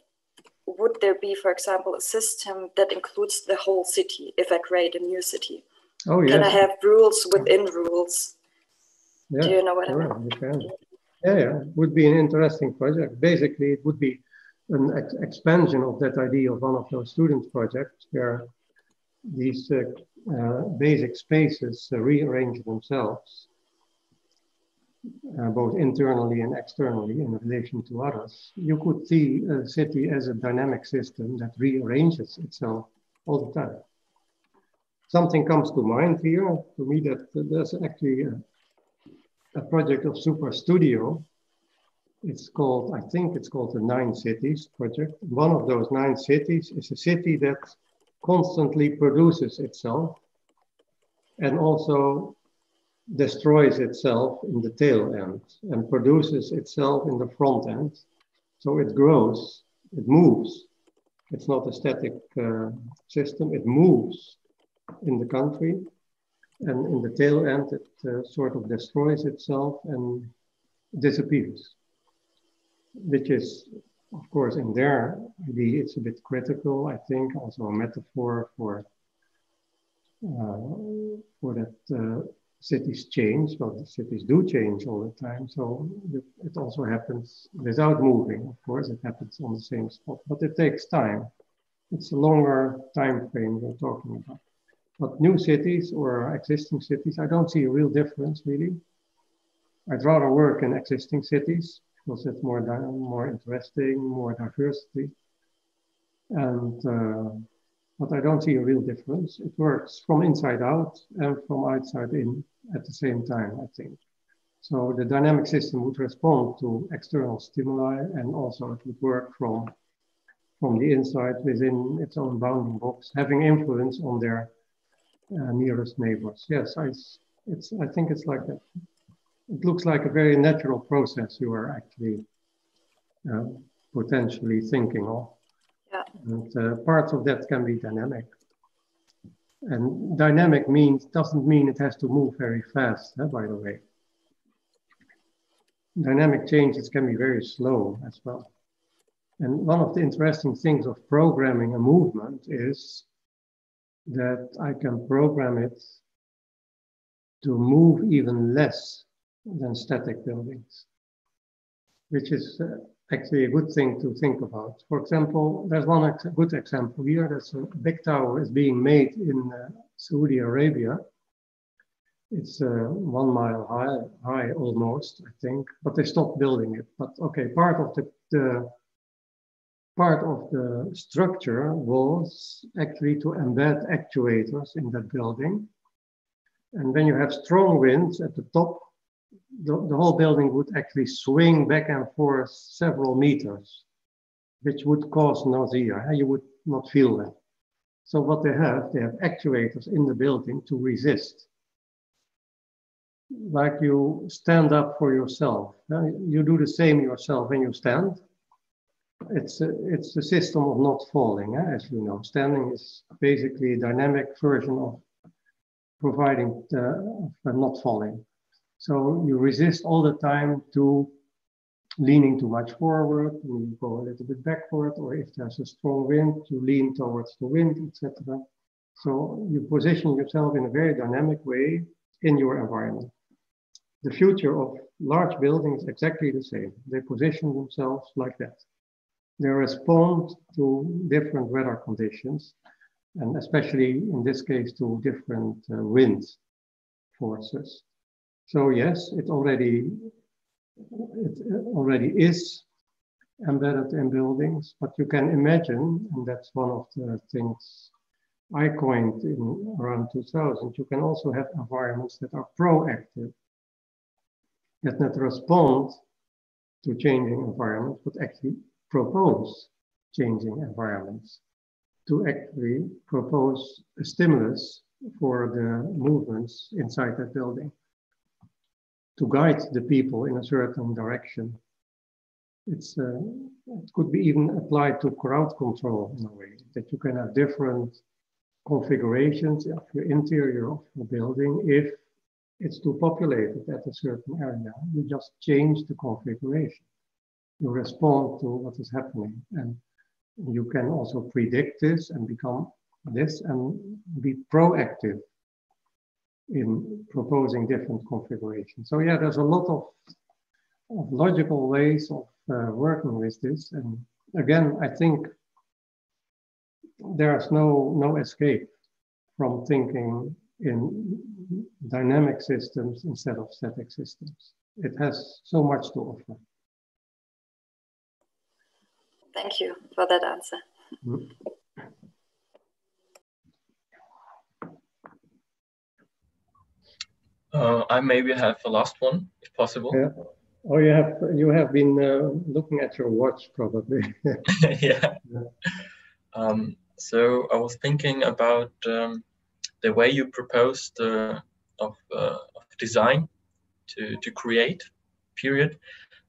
would there be, for example, a system that includes the whole city if I create a new city? Oh, yeah. Can I have rules within rules? Yeah, Do you know what sure, I mean? Can. Yeah, yeah, would be an interesting project. Basically, it would be an ex expansion of that idea of one of those student projects where these uh, uh, basic spaces uh, rearrange themselves uh, both internally and externally in relation to others, you could see a city as a dynamic system that rearranges itself all the time. Something comes to mind here to me that there's actually a, a project of Superstudio. It's called, I think it's called the Nine Cities project. One of those nine cities is a city that constantly produces itself and also destroys itself in the tail end and produces itself in the front end. So it grows, it moves. It's not a static uh, system, it moves in the country. And in the tail end, it uh, sort of destroys itself and disappears, which is, of course, in there, idea, it's a bit critical, I think, also a metaphor for, uh, for that uh, cities change, well, the cities do change all the time. So it also happens without moving, of course, it happens on the same spot, but it takes time. It's a longer time frame we're talking about. But new cities or existing cities, I don't see a real difference really. I'd rather work in existing cities because it's more, more interesting, more diversity. And uh, but I don't see a real difference. It works from inside out and from outside in at the same time, I think. So the dynamic system would respond to external stimuli and also it would work from, from the inside within its own bounding box, having influence on their uh, nearest neighbors. Yes, I, it's, I think it's like that. It looks like a very natural process you are actually uh, potentially thinking of. Yeah. And uh, parts of that can be dynamic. And dynamic means doesn't mean it has to move very fast, huh, by the way. Dynamic changes can be very slow as well. And one of the interesting things of programming a movement is that I can program it to move even less than static buildings, which is uh, actually a good thing to think about. For example, there's one ex good example here. That's a big tower is being made in uh, Saudi Arabia. It's uh, one mile high, high almost, I think, but they stopped building it. But okay, part of the, the part of the structure was actually to embed actuators in that building. And when you have strong winds at the top, the, the whole building would actually swing back and forth several meters, which would cause nausea. You would not feel that. So what they have, they have actuators in the building to resist. Like you stand up for yourself. You do the same yourself when you stand. It's a, it's a system of not falling, as you know. Standing is basically a dynamic version of providing the, of not falling. So you resist all the time to leaning too much forward, and you go a little bit backward, or if there's a strong wind, you lean towards the wind, etc. So you position yourself in a very dynamic way in your environment. The future of large buildings exactly the same. They position themselves like that. They respond to different weather conditions, and especially in this case to different uh, wind forces. So yes, it already it already is embedded in buildings, but you can imagine, and that's one of the things I coined in around 2000, you can also have environments that are proactive, that not respond to changing environments, but actually propose changing environments, to actually propose a stimulus for the movements inside that building to guide the people in a certain direction. It's, uh, it could be even applied to crowd control in a way, that you can have different configurations of your interior of the building if it's too populated at a certain area. You just change the configuration. You respond to what is happening. And you can also predict this and become this and be proactive in proposing different configurations. So yeah, there's a lot of, of logical ways of uh, working with this. And again, I think there's no, no escape from thinking in dynamic systems instead of static systems. it has so much to offer. Thank you for that answer. Mm -hmm. Uh, I maybe have the last one, if possible. Yeah. Oh, you have you have been uh, looking at your watch, probably. yeah. [laughs] [laughs] yeah. Um, so I was thinking about um, the way you proposed uh, of, uh, of, design to to create. Period.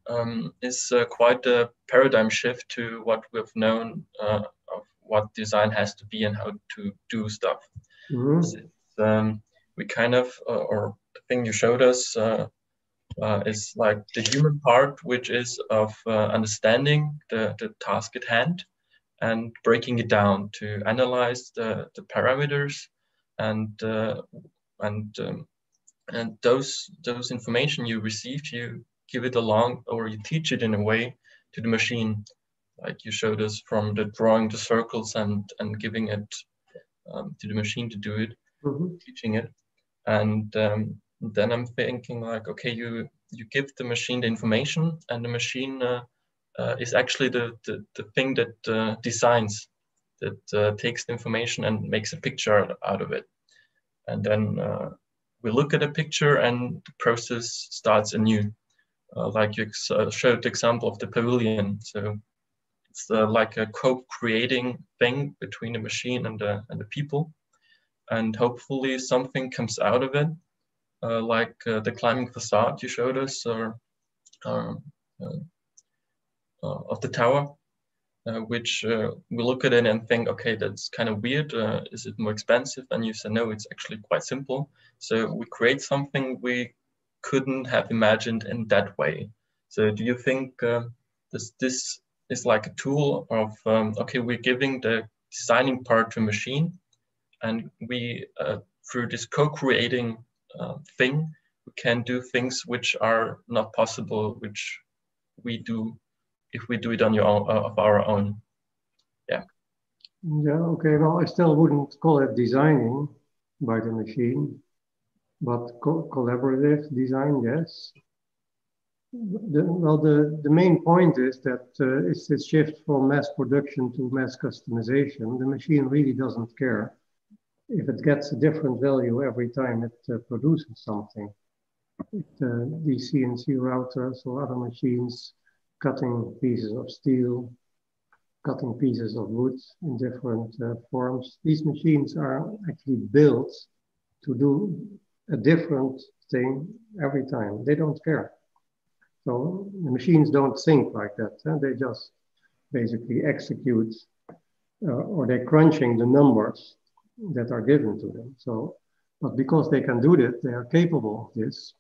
Um, is uh, quite a paradigm shift to what we've known uh, of what design has to be and how to do stuff. Mm -hmm. we kind of, or thing you showed us uh, uh, is like the human part, which is of uh, understanding the, the task at hand and breaking it down to analyze the, the parameters and uh, and um, and those those information you received you give it along or you teach it in a way to the machine like you showed us from the drawing the circles and and giving it um, to the machine to do it mm -hmm. teaching it and um, then I'm thinking like, okay, you you give the machine the information, and the machine uh, uh, is actually the, the, the thing that uh, designs, that uh, takes the information and makes a picture out of it. And then uh, we look at a picture, and the process starts anew. Uh, like you showed the example of the pavilion. So it's like a co-creating thing between the machine and the and the people, and hopefully something comes out of it like uh, the climbing facade you showed us or um, uh, of the tower, which we look at it and think, okay, that's kind of weird. is it more expensive? And you say, no, it's actually quite simple. So we create something we couldn't have imagined in that way. So do you think uh, this this is like a tool of um, okay, we're giving the designing part to a machine, and we uh, through this co-creating uh, thing. We can do things which are not possible, which we do if we do it on your own, uh, of our own. Yeah. Yeah. Okay. Well, I still wouldn't call it designing by the machine, but co collaborative design, yes. The, well, the, the main point is that uh, it's this shift from mass production to mass customization. The machine really doesn't care if it gets a different value every time it uh, produces something. It, uh, these CNC routers or other machines cutting pieces of steel, cutting pieces of wood in different uh, forms. These machines are actually built to do a different thing every time. They don't care. So the machines don't think like that. Huh? They just basically execute uh, or they're crunching the numbers that are given to them. So, but because they can do that, they are capable of this,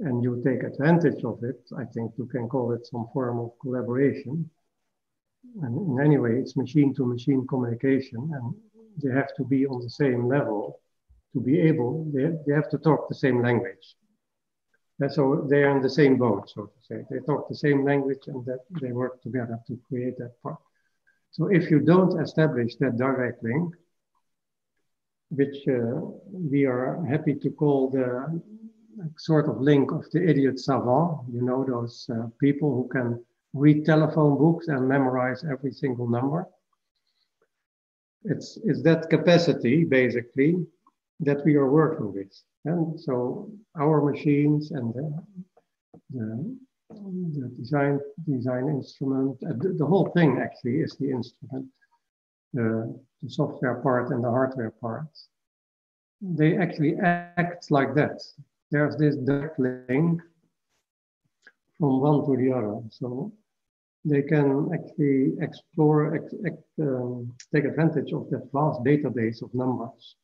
and you take advantage of it, I think you can call it some form of collaboration. And in any way, it's machine to machine communication, and they have to be on the same level to be able, they, they have to talk the same language. And so they're in the same boat, so to say. They talk the same language and that they work together to create that part. So if you don't establish that direct link, which uh, we are happy to call the sort of link of the idiot savant. You know, those uh, people who can read telephone books and memorize every single number. It's, it's that capacity, basically, that we are working with. And so our machines and the, the, the design, design instrument, uh, the, the, whole thing actually is the instrument the, the software part and the hardware part, they actually act like that. There's this direct link from one to the other. So they can actually explore, ex, ex, um, take advantage of that vast database of numbers,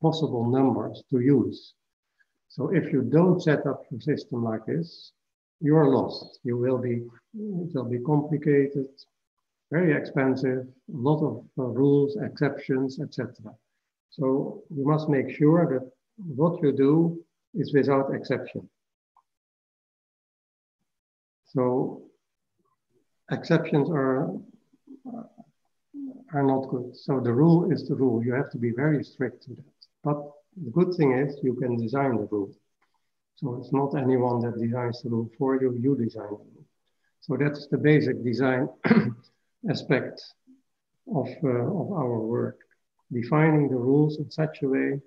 possible numbers to use. So if you don't set up your system like this, you're lost. You will be, it will be complicated, very expensive, a lot of uh, rules, exceptions, etc. So you must make sure that what you do is without exception. So exceptions are are not good. So the rule is the rule. You have to be very strict to that. But the good thing is you can design the rule. So it's not anyone that designs the rule for you, you design the rule. So that's the basic design [clears throat] aspect of, uh, of our work, defining the rules in such a way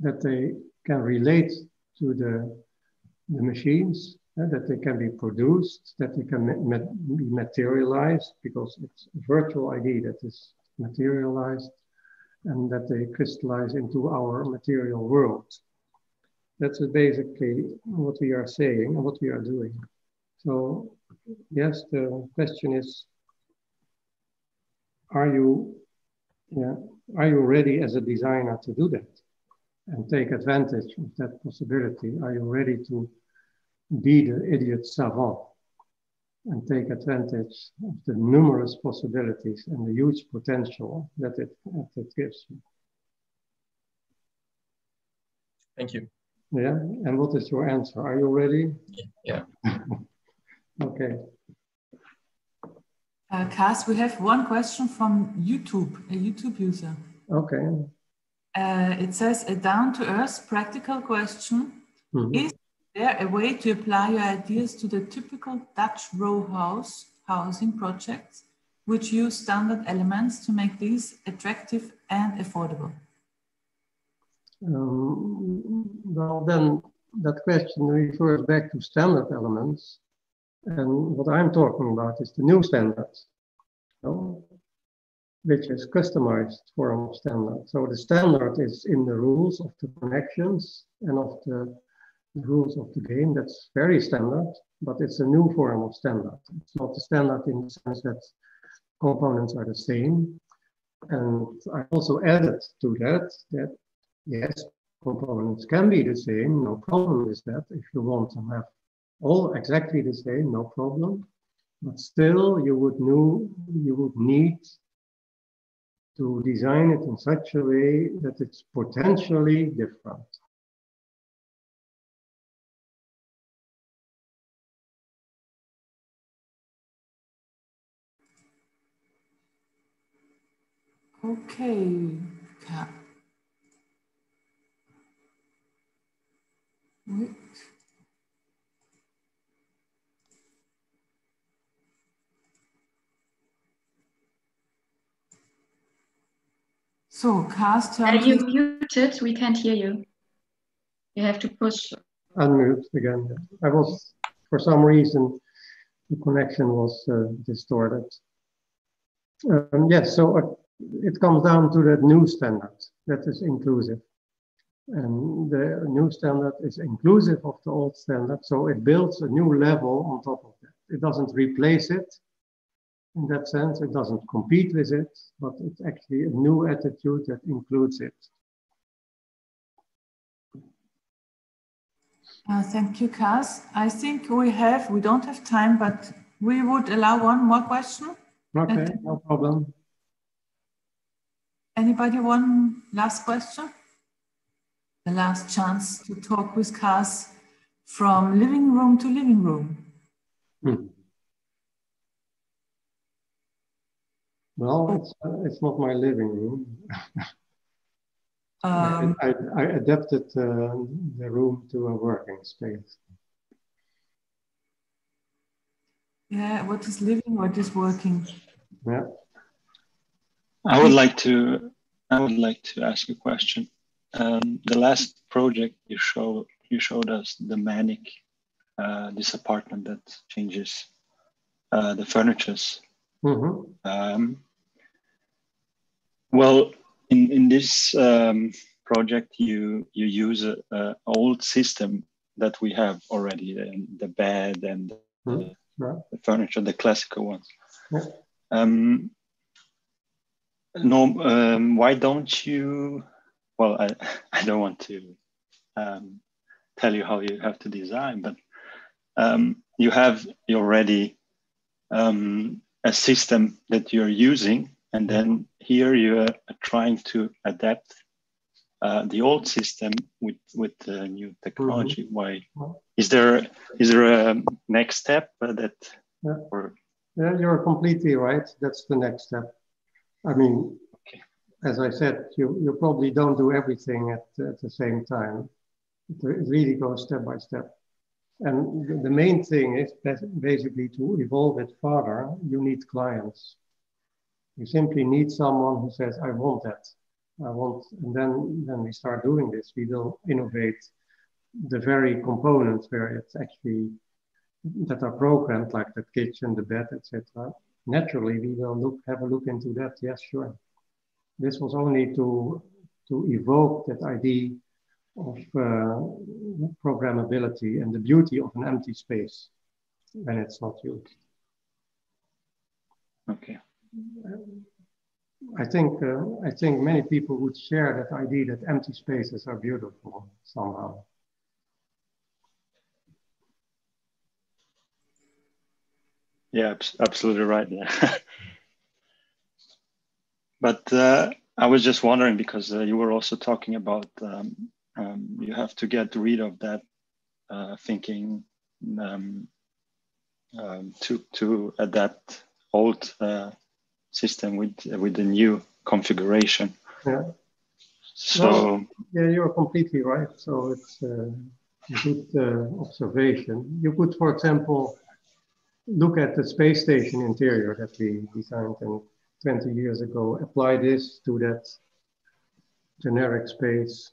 that they can relate to the, the machines, uh, that they can be produced, that they can be materialized, because it's a virtual ID that is materialized, and that they crystallize into our material world. That's basically what we are saying and what we are doing. So, yes, the question is, are you, yeah, are you ready as a designer to do that and take advantage of that possibility? Are you ready to be the idiot savant and take advantage of the numerous possibilities and the huge potential that it, that it gives you? Thank you. Yeah. And what is your answer? Are you ready? Yeah. [laughs] okay. Uh, Kas, we have one question from YouTube, a YouTube user. Okay. Uh, it says a down to earth practical question Mhm. Is there a way to apply your ideas to the typical Dutch row house housing projects, which use standard elements to make these attractive and affordable? Um, well, then that question refers back to standard elements. And what I'm talking about is the new standard, you know, which is customized form of standard. So the standard is in the rules of the connections and of the rules of the game. That's very standard, but it's a new form of standard. It's not the standard in the sense that components are the same. And I also added to that that yes, components can be the same, no problem with that. If you want to have all exactly the same, no problem. But still, you would know you would need to design it in such a way that it's potentially different. Okay. Wait. So, Kas Are you muted? We can't hear you. You have to push. Unmute again. I was, for some reason, the connection was uh, distorted. Um, yes, so uh, it comes down to that new standard that is inclusive. And the new standard is inclusive of the old standard, so it builds a new level on top of that. It doesn't replace it in that sense, it doesn't compete with it, but it's actually a new attitude that includes it. Uh, thank you, Kas. I think we have, we don't have time, but we would allow one more question. Okay, And- no problem. Anybody one last question? The last chance to talk with Kas from living room to living room. Hmm. Well, it's, uh, it's not my living room. [laughs] Um, I, I adapted uh, the room to a working space. yeah, what is living, what is working? Yeah. I would like to I would like to ask a question. Um, the last project you show you showed us the manic uh, this apartment that changes uh, the furnitures. Mhm. Um, well, in in this um, project, you you use a, a old system that we have already, the, the bed and Mhm. Yeah. the furniture, the classical ones. Yeah. Um, no, um, why don't you? Well, I, [laughs] I don't want to um, tell you how you have to design, but um, you have already um, a system that you're using, and then here you are trying to adapt uh, the old system with with the new technology. Why is there is there a next step that Yeah. or Yeah, you're completely right. That's the next step. I mean, as I said, you, you probably don't do everything at, at the same time. It really goes step by step. And the main thing is basically to evolve it further, you need clients. You simply need someone who says, I want that. I want, and then, when we start doing this. We will innovate the very components where it's actually that are programmed, like the kitchen, the bed, etc. Naturally, we will look have a look into that. Yes, sure. This was only to to evoke that idea of uh, programmability and the beauty of an empty space when it's not used. Okay. I think uh, I think many people would share that idea that empty spaces are beautiful somehow. Yeah, absolutely right. Yeah. [laughs] but uh, I was just wondering because uh, you were also talking about um, um, you have to get rid of that uh, thinking um, um to to adapt old uh, system with with the new configuration. Yeah. So well, yeah, you're completely right. So it's uh, a good uh, observation. You could, for example, look at the space station interior that we designed and 20 years ago, apply this to that generic space